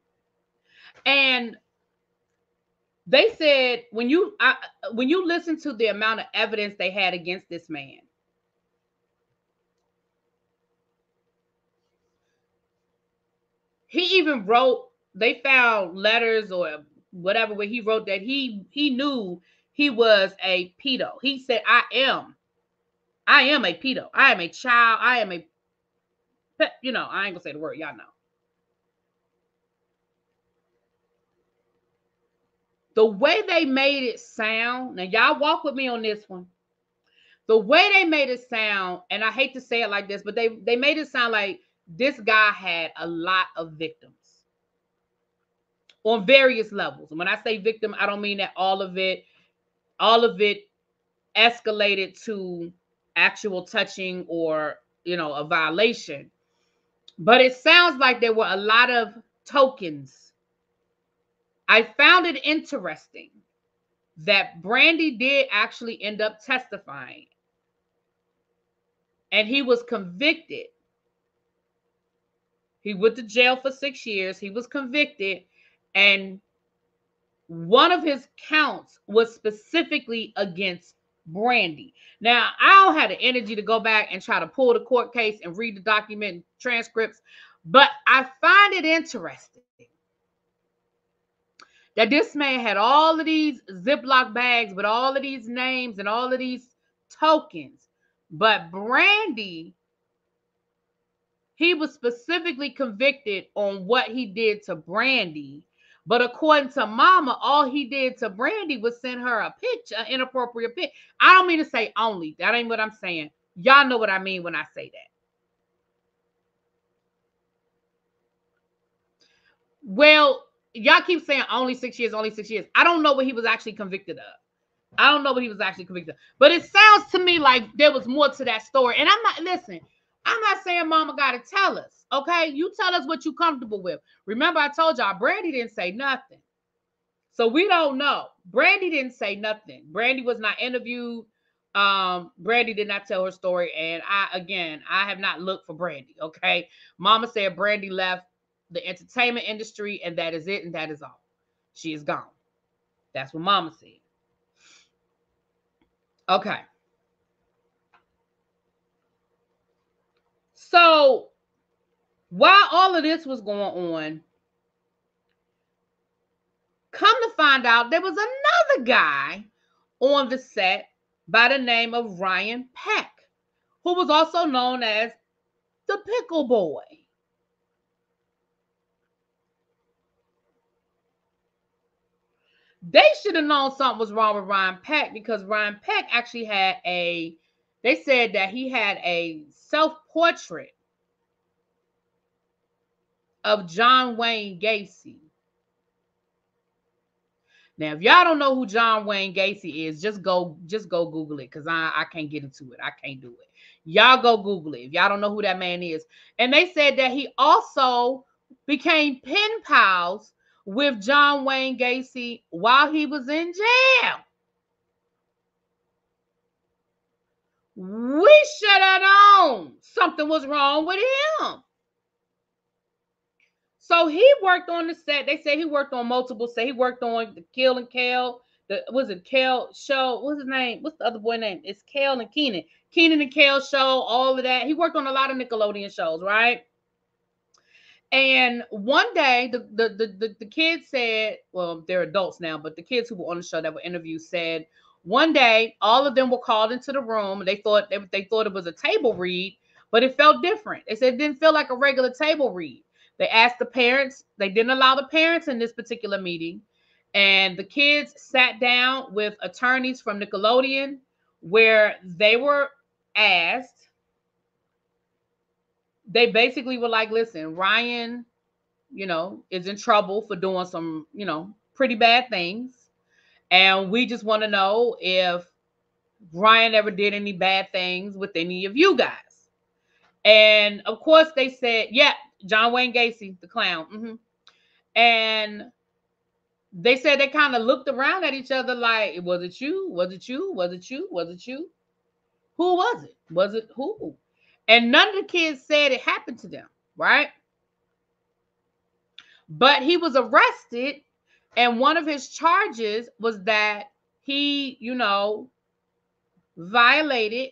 Speaker 1: And they said when you I, when you listen to the amount of evidence they had against this man he even wrote they found letters or whatever where he wrote that he he knew he was a pedo he said i am i am a pedo i am a child i am a pet. you know i ain't gonna say the word y'all know the way they made it sound, now y'all walk with me on this one. The way they made it sound, and I hate to say it like this, but they they made it sound like this guy had a lot of victims on various levels. And when I say victim, I don't mean that all of it, all of it escalated to actual touching or you know a violation. But it sounds like there were a lot of tokens I found it interesting that Brandy did actually end up testifying and he was convicted. He went to jail for six years. He was convicted, and one of his counts was specifically against Brandy. Now, I don't have the energy to go back and try to pull the court case and read the document transcripts, but I find it interesting that this man had all of these Ziploc bags with all of these names and all of these tokens. But Brandy, he was specifically convicted on what he did to Brandy. But according to Mama, all he did to Brandy was send her a picture, an inappropriate picture. I don't mean to say only. That ain't what I'm saying. Y'all know what I mean when I say that. Well, y'all keep saying only six years, only six years. I don't know what he was actually convicted of. I don't know what he was actually convicted of. But it sounds to me like there was more to that story. And I'm not, listen, I'm not saying mama got to tell us. Okay. You tell us what you're comfortable with. Remember, I told y'all Brandy didn't say nothing. So we don't know. Brandy didn't say nothing. Brandy was not interviewed. Um, Brandy did not tell her story. And I, again, I have not looked for Brandy. Okay. Mama said Brandy left the entertainment industry, and that is it, and that is all. She is gone. That's what mama said. Okay. So while all of this was going on, come to find out there was another guy on the set by the name of Brian Peck, who was also known as the Pickle Boy. They should have known something was wrong with Brian Peck because Brian Peck actually had a, they said that he had a self portrait of John Wayne Gacy. Now, if y'all don't know who John Wayne Gacy is, just go just go Google it because I, I can't get into it. I can't do it. Y'all go Google it if y'all don't know who that man is. And they said that he also became pen pals with John Wayne Gacy while he was in jail. We should have known something was wrong with him. So he worked on the set. They say he worked on multiple sets. He worked on the Kill and Kel. The was it Kel show? What's his name? What's the other boy name? It's Kel and Kenan. Kenan and Kel show, all of that. He worked on a lot of Nickelodeon shows, right? And one day, the the the, the, the kids said, well, they're adults now, but the kids who were on the show that were interviewed said one day all of them were called into the room. They thought they, they thought it was a table read, but it felt different. They said it didn't feel like a regular table read. They asked the parents, they didn't allow the parents in this particular meeting. And the kids sat down with attorneys from Nickelodeon where they were asked, they basically were like, listen, Ryan, you know, is in trouble for doing some, you know, pretty bad things. And we just want to know if Ryan ever did any bad things with any of you guys. And of course, they said, yeah, John Wayne Gacy, the clown. Mm-hmm. And they said they kind of looked around at each other like, was it you? Was it you? Was it you? Was it you? Who was it? Was it who? And none of the kids said it happened to them, right? But he was arrested, and one of his charges was that he, you know, violated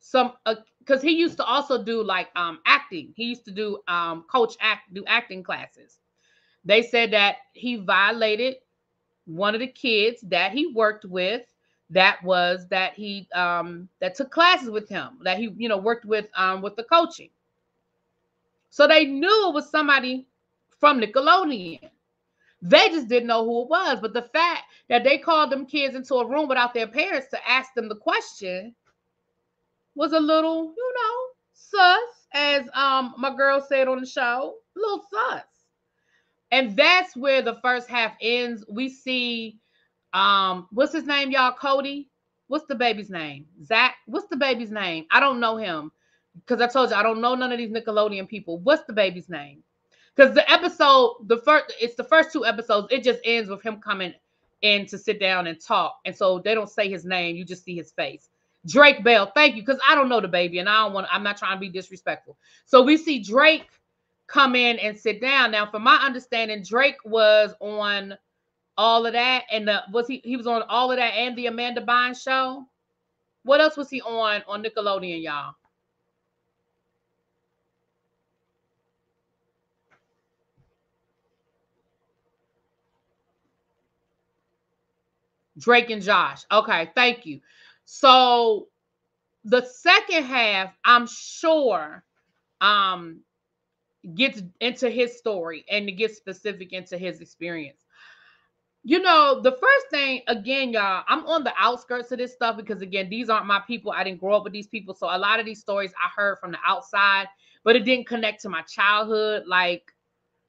Speaker 1: some uh, because he used to also do like um acting. He used to do um coach act do acting classes. They said that he violated one of the kids that he worked with that was that he um that took classes with him that he you know worked with um with the coaching so they knew it was somebody from nickelodeon they just didn't know who it was but the fact that they called them kids into a room without their parents to ask them the question was a little, you know, sus, as um my girl said on the show, a little sus. And that's where the first half ends. We see um, what's his name, y'all? Cody. What's the baby's name? Zach. What's the baby's name? I don't know him because I told you I don't know none of these Nickelodeon people. What's the baby's name? Because the episode, the first, it's the first two episodes. It just ends with him coming in to sit down and talk, and so they don't say his name. You just see his face. Drake Bell. Thank you, because I don't know the baby, and I don't want. I'm not trying to be disrespectful. So we see Drake come in and sit down. Now, from my understanding, Drake was on all of that, and the was he? He was on all of that and the Amanda Bynes show. What else was he on on Nickelodeon, y'all? Drake and Josh. Okay, thank you. So the second half, I'm sure, um, gets into his story and to get specific into his experience. You know, the first thing, again, y'all, I'm on the outskirts of this stuff because, again, these aren't my people. I didn't grow up with these people. So a lot of these stories I heard from the outside, but it didn't connect to my childhood like,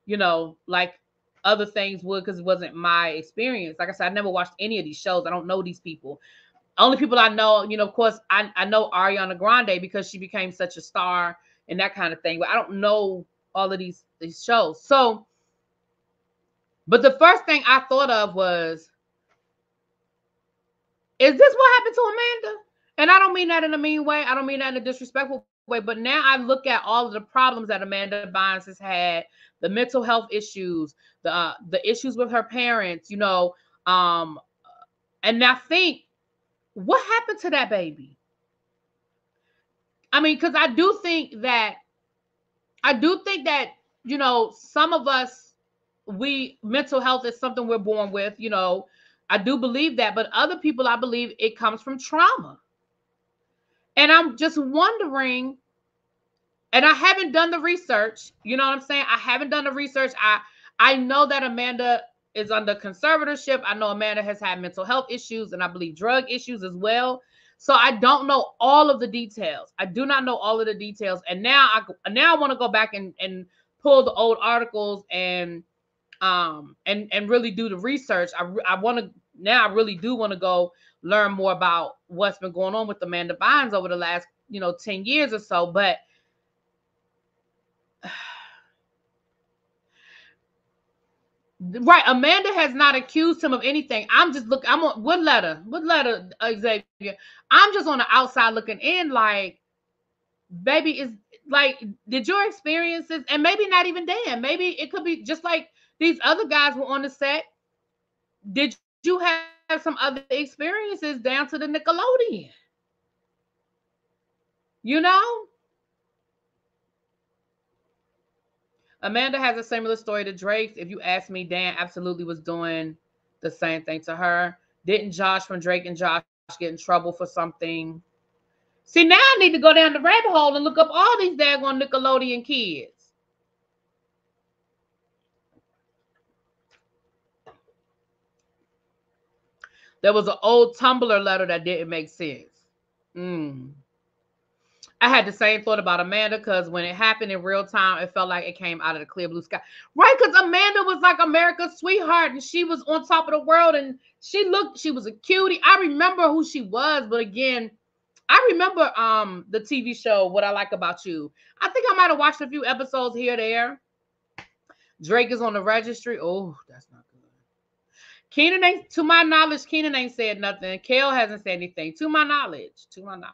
Speaker 1: you know, like other things would because it wasn't my experience. Like I said, I never watched any of these shows. I don't know these people only people I know, you know, of course, I, I know Ariana Grande because she became such a star and that kind of thing. But I don't know all of these these shows. So, but the first thing I thought of was, is this what happened to Amanda? And I don't mean that in a mean way. I don't mean that in a disrespectful way. But now I look at all of the problems that Amanda Bynes has had, the mental health issues, the uh, the issues with her parents, you know, um, and I think what happened to that baby? I mean, because I do think that I do think that you know some of us we mental health is something we're born with. You know, I do believe that, but other people I believe it comes from trauma. And I'm just wondering, and I haven't done the research. You know what I'm saying? I haven't done the research. I I know that Amanda is under conservatorship. I know Amanda has had mental health issues and I believe drug issues as well. So I don't know all of the details. I do not know all of the details. And now I now I want to go back and and pull the old articles and um and and really do the research. I I want to now I really do want to go learn more about what's been going on with Amanda Bynes over the last, you know, 10 years or so, but *sighs* Right, Amanda has not accused him of anything. I'm just look. I'm on what letter? What letter, Xavier? I'm just on the outside looking in, like, baby, is like, did your experiences, and maybe not even Dan, maybe it could be just like these other guys were on the set. Did you have some other experiences down to the Nickelodeon? You know, Amanda has a similar story to Drake's. If you ask me, Dan absolutely was doing the same thing to her. Didn't Josh from Drake and Josh get in trouble for something? See, now I need to go down the rabbit hole and look up all these daggone Nickelodeon kids. There was an old Tumblr letter that didn't make sense. Mm. I had the same thought about Amanda because when it happened in real time, it felt like it came out of the clear blue sky. Right? Because Amanda was like America's sweetheart and she was on top of the world and she looked, she was a cutie. I remember who she was, but again, I remember um the TV show What I Like About You. I think I might have watched a few episodes here there. Drake is on the registry. Oh, that's not Kenan ain't, to my knowledge, Kenan ain't said nothing. Kel hasn't said anything. To my knowledge, to my knowledge.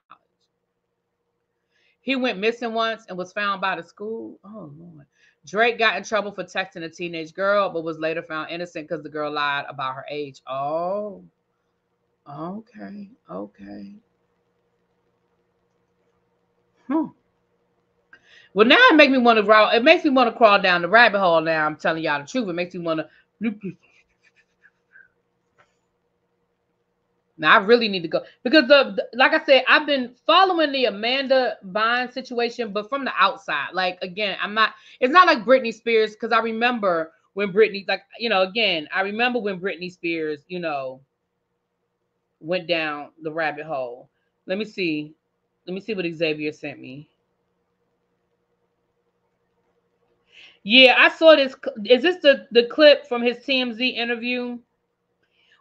Speaker 1: He went missing once and was found by the school. Oh Lord. Drake got in trouble for texting a teenage girl, but was later found innocent because the girl lied about her age. Oh, okay, okay. Hmm. Well, now it makes me want to crawl. It makes me want to crawl down the rabbit hole. Now I'm telling y'all the truth. It makes me want to Now I really need to go because the, the, like I said, I've been following the Amanda Bynes situation, but from the outside. Like again, I'm not. It's not like Britney Spears because I remember when Britney, like you know, again, I remember when Britney Spears, you know, went down the rabbit hole. Let me see. Let me see what Xavier sent me. Yeah, I saw this. Is this the the clip from his TMZ interview?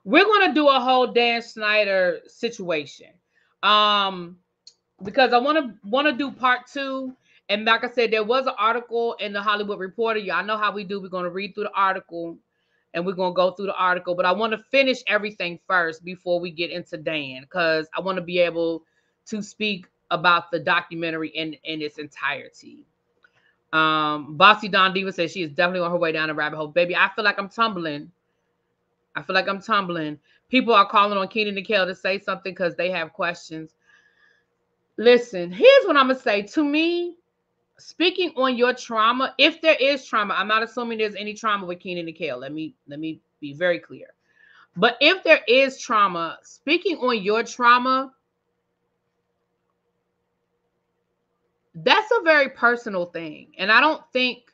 Speaker 1: We're going to do a whole Dan Schneider situation. Um, because I want to want to do part two. And like I said, there was an article in the Hollywood Reporter. Y'all know how we do. We're going to read through the article and we're going to go through the article. But I want to finish everything first before we get into Dan because I want to be able to speak about the documentary in, in its entirety. Um, Bossy Don Diva says she is definitely on her way down the rabbit hole. Baby, I feel like I'm tumbling I feel like I'm tumbling. People are calling on Kenan and to say something because they have questions. Listen, here's what I'm gonna say. To me, speaking on your trauma, if there is trauma, I'm not assuming there's any trauma with Kenan and. Let me let me be very clear. But if there is trauma, speaking on your trauma, that's a very personal thing. And I don't think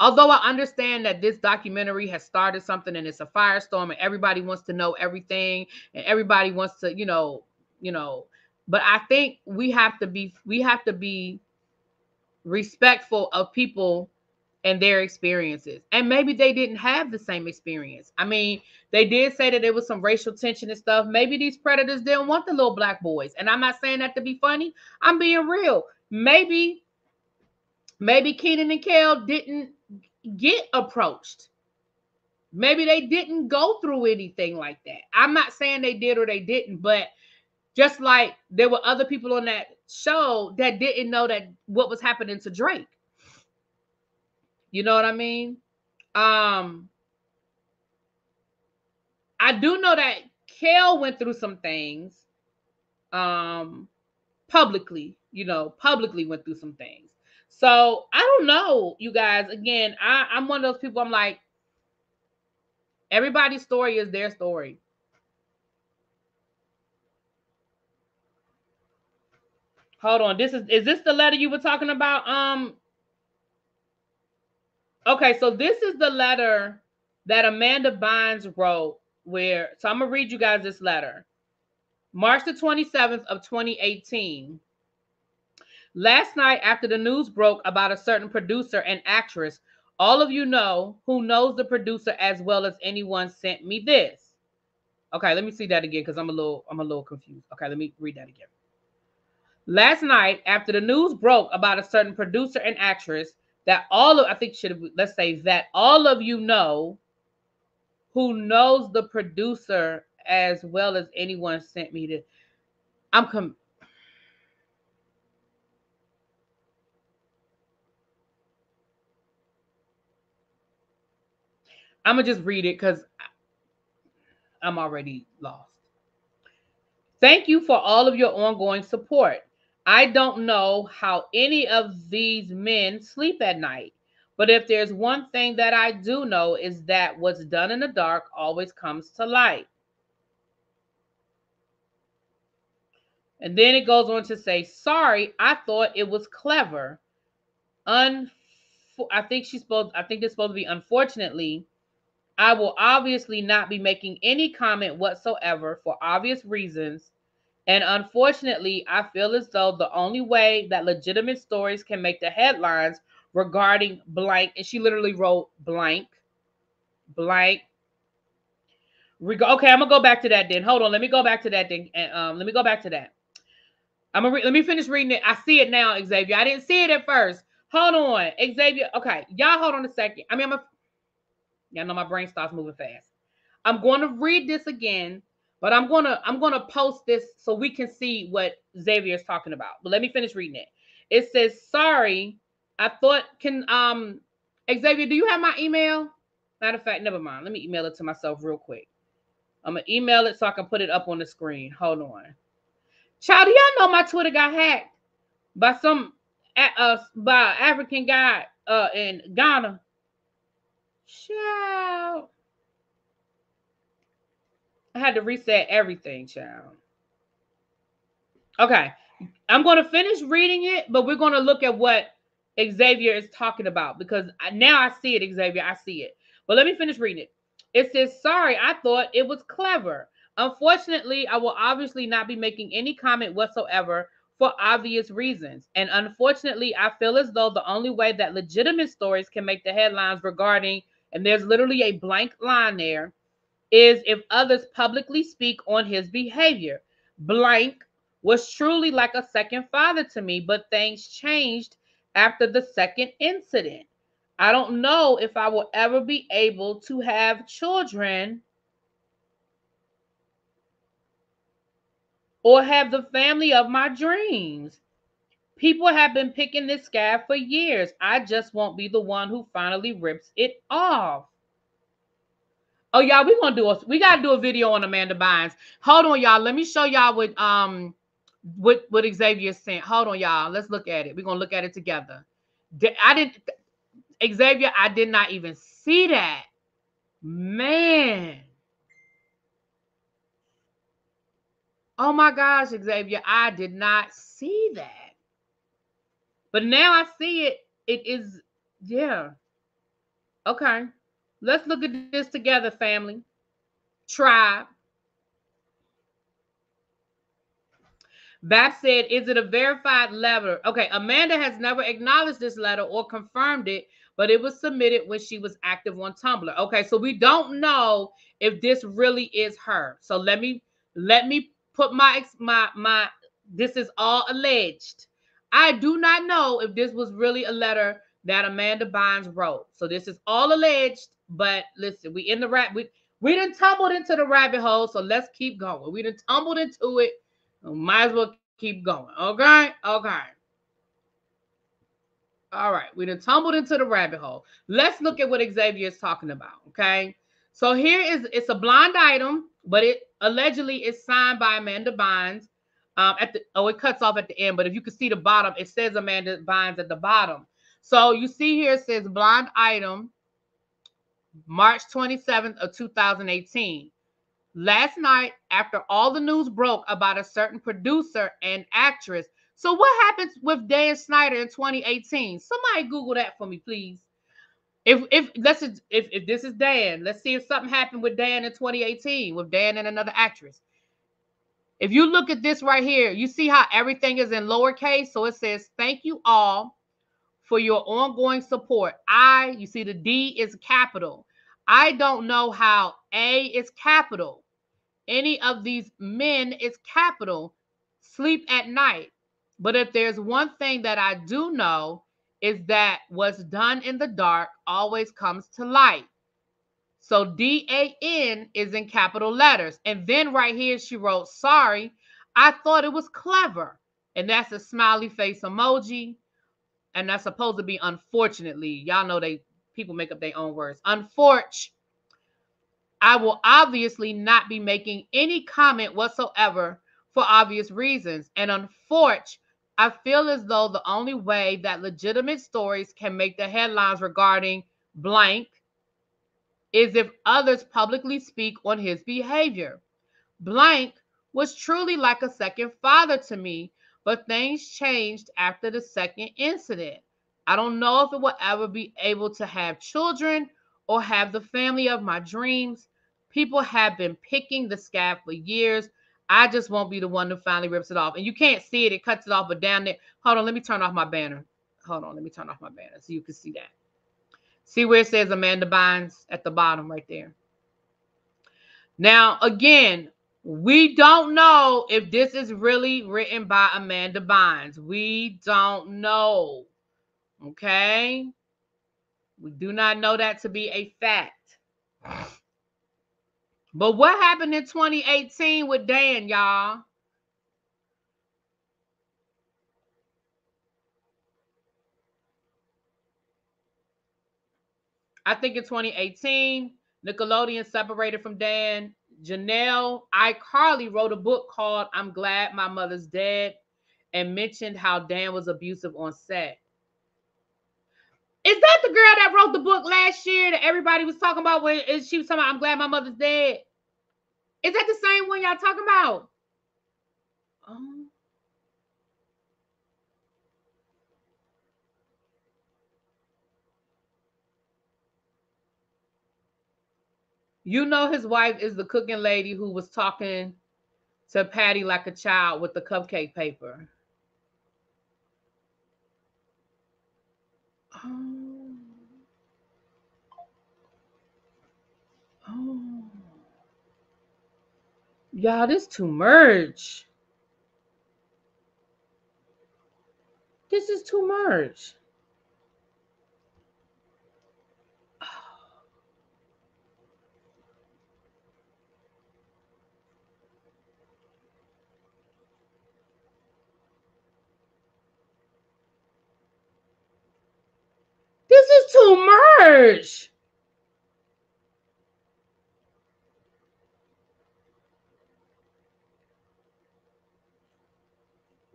Speaker 1: although I understand that this documentary has started something and it's a firestorm and everybody wants to know everything and everybody wants to, you know, you know, but I think we have to be we have to be respectful of people and their experiences. And maybe they didn't have the same experience. I mean, they did say that there was some racial tension and stuff. Maybe these predators didn't want the little black boys. And I'm not saying that to be funny. I'm being real. Maybe maybe Kenan and Kel didn't get approached. Maybe they didn't go through anything like that. I'm not saying they did or they didn't, but just like there were other people on that show that didn't know that what was happening to Drake. You know what I mean? Um I do know that Kel went through some things um publicly, you know, publicly went through some things. So I don't know, you guys. Again, I, I'm one of those people. I'm like, everybody's story is their story. Hold on. This is is this the letter you were talking about? Um. Okay, so this is the letter that Amanda Bynes wrote. Where so I'm gonna read you guys this letter. March the 27th of 2018. Last night, after the news broke about a certain producer and actress, all of you know who knows the producer as well as anyone sent me this. Okay, let me see that again because I'm a little I'm a little confused. Okay, let me read that again. Last night, after the news broke about a certain producer and actress that all of I think should let's say that all of you know who knows the producer as well as anyone sent me to I'm com I'm gonna just read it because I'm already lost. Thank you for all of your ongoing support. I don't know how any of these men sleep at night, but if there's one thing that I do know is that what's done in the dark always comes to light. And then it goes on to say, sorry, I thought it was clever. Un I think she's supposed I think it's supposed to be unfortunately. I will obviously not be making any comment whatsoever for obvious reasons and unfortunately, I feel as though the only way that legitimate stories can make the headlines regarding blank, and she literally wrote blank, blank. Okay, I'm gonna go back to that then. Hold on, let me go back to that then. Um, let me go back to that. I'm gonna re- let me finish reading it. I see it now, Xavier. I didn't see it at first. Hold on, Xavier. Okay, y'all hold on a second. I mean, I'm a y'all know my brain starts moving fast. I'm going to read this again but I'm gonna I'm gonna post this so we can see what Xavier is talking about. But let me finish reading it. It says, "Sorry, I thought can um Xavier, do you have my email? Matter of fact, never mind. Let me email it to myself real quick. I'm gonna email it so I can put it up on the screen. Hold on. Child, do y'all know my Twitter got hacked by some uh by African guy uh in Ghana? Child. I had to reset everything, child. Okay. I'm going to finish reading it, but we're going to look at what Xavier is talking about because now I see it, Xavier. I see it. But let me finish reading it. It says, Sorry, I thought it was clever. Unfortunately, I will obviously not be making any comment whatsoever for obvious reasons. And unfortunately, I feel as though the only way that legitimate stories can make the headlines regarding, and there's literally a blank line there, is if others publicly speak on his behavior. Blank was truly like a second father to me, but things changed after the second incident. I don't know if I will ever be able to have children or have the family of my dreams. People have been picking this scab for years. I just won't be the one who finally rips it off. Oh, y'all, we gonna do a we gotta do a video on Amanda Bynes. Hold on, y'all. Let me show y'all what um what what Xavier sent. Hold on, y'all. Let's look at it. We're gonna look at it together. I didn't Xavier, I did not even see that. Man. Oh my gosh, Xavier, I did not see that. But now I see it. It is, yeah. Okay. Let's look at this together, family. Tribe. Bab said, Is it a verified letter? Okay, Amanda has never acknowledged this letter or confirmed it, but it was submitted when she was active on Tumblr. Okay, so we don't know if this really is her. So let me let me put my my my this is all alleged. I do not know if this was really a letter that Amanda Bynes wrote. So this is all alleged. But listen, we in the rat we we done tumbled into the rabbit hole, so let's keep going. We done tumbled into it. might as well keep going. Okay, okay. All right, we done tumbled into the rabbit hole. Let's look at what Xavier is talking about. Okay, so here is it's a blind item, but it allegedly is signed by Amanda Bynes. Um, at the oh, it cuts off at the end, but if you can see the bottom, it says Amanda Bynes at the bottom. So you see here it says blonde item, March 27th of 2018. Last night, after all the news broke about a certain producer and actress. So what happens with Dan Schneider in 2018? Somebody Google that for me, please. If if let's if if this is Dan, let's see if something happened with Dan in 2018 with Dan and another actress. If you look at this right here, you see how everything is in lowercase. So it says, Thank you all for your ongoing support. I, you see, the D is capital. I don't know how A is capital. Any of these men is capital. Sleep at night. But if there's one thing that I do know, is that what's done in the dark always comes to light. So D A N is in capital letters. And then right here, she wrote, Sorry, I thought it was clever. And that's a smiley face emoji. And that's supposed to be unfortunately. Y'all know they people make up their own words. Unfortunately, I will obviously not be making any comment whatsoever for obvious reasons. And unfortunately, I feel as though the only way that legitimate stories can make the headlines regarding blank is if others publicly speak on his behavior. Blank was truly like a second father to me, but things changed after the second incident. I don't know if it will ever be able to have children or have the family of my dreams. People have been picking the scab for years. I just won't be the one who finally rips it off. And you can't see it, it cuts it off, but down there, hold on, let me turn off my banner. Hold on, let me turn off my banner so you can see that. See where it says Amanda Bynes at the bottom right there. Now, again, we don't know if this is really written by Amanda Bynes. We don't know. Okay? We do not know that to be a fact. But what happened in 2018 with Dan, y'all? I think in 2018, Nickelodeon separated from Dan. Jennette iCarly wrote a book called I'm Glad My Mother's Dead and mentioned how Dan was abusive on set. Is that the girl that wrote the book last year that everybody was talking about when she was talking about I'm glad my mother's dead? Is that the same one y'all talking about? You know his wife is the cooking lady who was talking to Patty like a child with the cupcake paper. Oh. Oh. Y'all, this too much. This is too much. This is too much.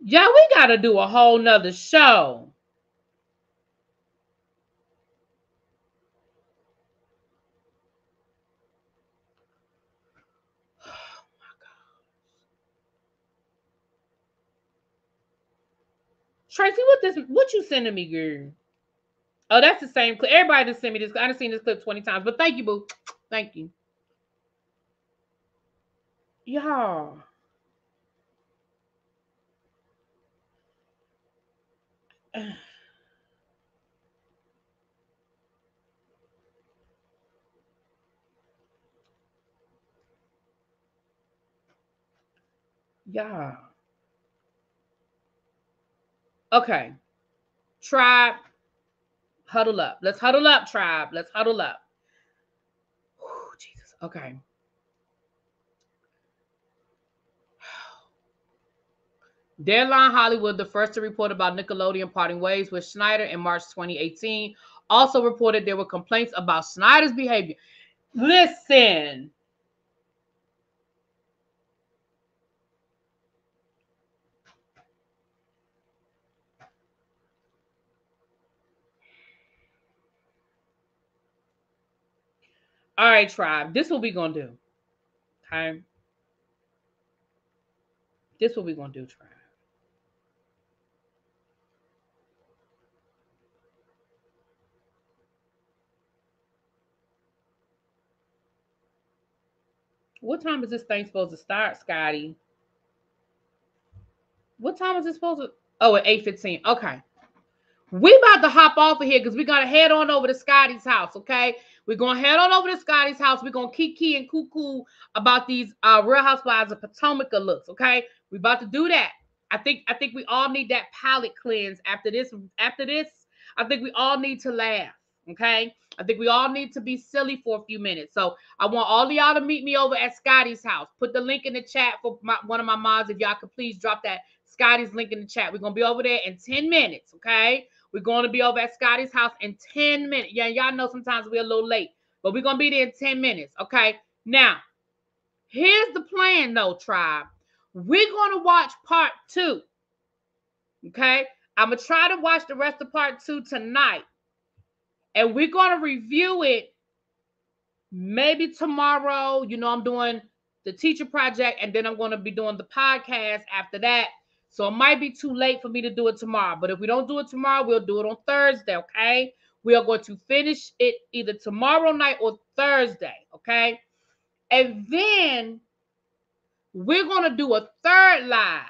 Speaker 1: Yeah, we got to do a whole nother show. *sighs* Oh Tracy, what this? What you sending me, girl? Oh, that's the same clip. Everybody just sent me this. I've seen this clip 20 times, but thank you, boo. Thank you. Y'all. *sighs* Yeah. Okay. Tribe Huddle up. Let's huddle up, tribe. Let's huddle up. Whew, Jesus. Okay. *sighs* Deadline Hollywood, the first to report about Nickelodeon parting ways with Schneider in March 2018, also reported there were complaints about Schneider's behavior. Listen. All right, tribe. This what we gonna do. Okay. This what we gonna do, tribe. What time is this thing supposed to start, Scotty? What time is it supposed to? Oh, at 8:15. Okay. We about to hop off of here because we gotta head on over to Scotty's house. Okay. We're gonna head on over to Scotty's house. We're gonna keep kiki and cuckoo about these uh Real Housewives of Potomac looks. Okay. We about to do that. I think I think we all need that palate cleanse after this. After this, I think we all need to laugh. Okay. I think we all need to be silly for a few minutes. So I want all of y'all to meet me over at Scotty's house. Put the link in the chat for my, one of my moms. If y'all could please drop that Scotty's link in the chat. We're gonna be over there in 10 minutes. Okay. We're going to be over at Scotty's house in 10 minutes. Yeah, y'all know sometimes we're a little late, but we're gonna be there in 10 minutes. Okay. Now, here's the plan though, tribe. We're gonna watch part two. Okay. I'm gonna try to watch the rest of part two tonight and we're going to review it maybe tomorrow. You know, I'm doing the teacher project and then I'm going to be doing the podcast after that. So it might be too late for me to do it tomorrow. But if we don't do it tomorrow, we'll do it on Thursday. Okay. We are going to finish it either tomorrow night or Thursday. Okay. And then we're going to do a third live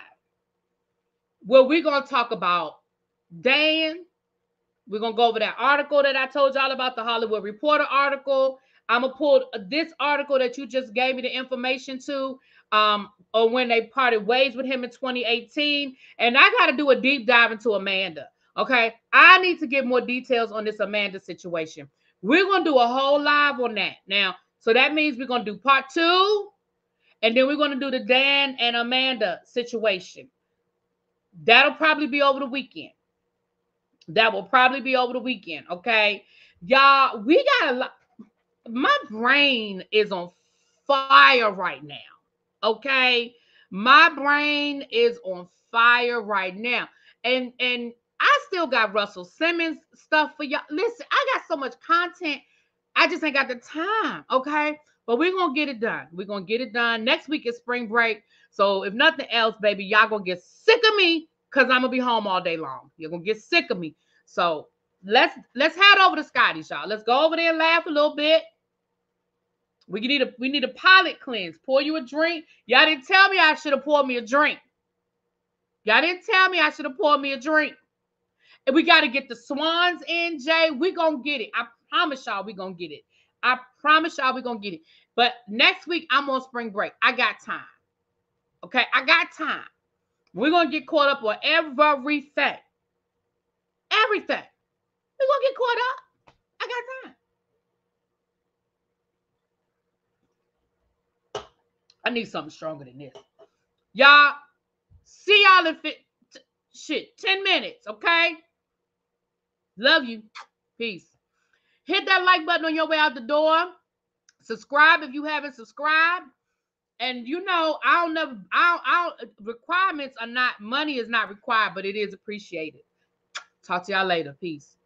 Speaker 1: where we're going to talk about Dan we're gonna go over that article that I told y'all about, the Hollywood Reporter article. I'm gonna pull this article that you just gave me the information to, um, or when they parted ways with him in 2018. And I got to do a deep dive into Amanda. Okay, I need to get more details on this Amanda situation. We're gonna do a whole live on that now. So that means we're gonna do part two, and then we're gonna do the Dan and Amanda situation. That'll probably be over the weekend. That will probably be over the weekend. Okay. Y'all, we got a lot. My brain is on fire right now. Okay. My brain is on fire right now. And and I still got Russell Simmons stuff for y'all. Listen, I got so much content. I just ain't got the time. Okay. But we're gonna get it done. We're gonna get it done. Next week is spring break. So if nothing else, baby, y'all gonna get sick of me because I'm gonna be home all day long. You're gonna get sick of me. So let's let's head over to Scotty's, y'all. Let's go over there and laugh a little bit. We need a we need a palate cleanse. Pour you a drink. Y'all didn't tell me I should have poured me a drink. Y'all didn't tell me I should have poured me a drink. And we got to get the swans in, Jay. we gonna get it. I promise y'all we gonna get it. I promise y'all we gonna get it. But next week I'm on spring break. I got time. Okay, I got time. We're gonna get caught up on everything. Everything. We're gonna get caught up. I got time. I need something stronger than this. Y'all, see y'all in shit 10 minutes, okay? Love you. Peace. Hit that like button on your way out the door. Subscribe if you haven't subscribed and you know, I don't never, I don't, I requirements are not money is not required, but it is appreciated. Talk to y'all later. Peace.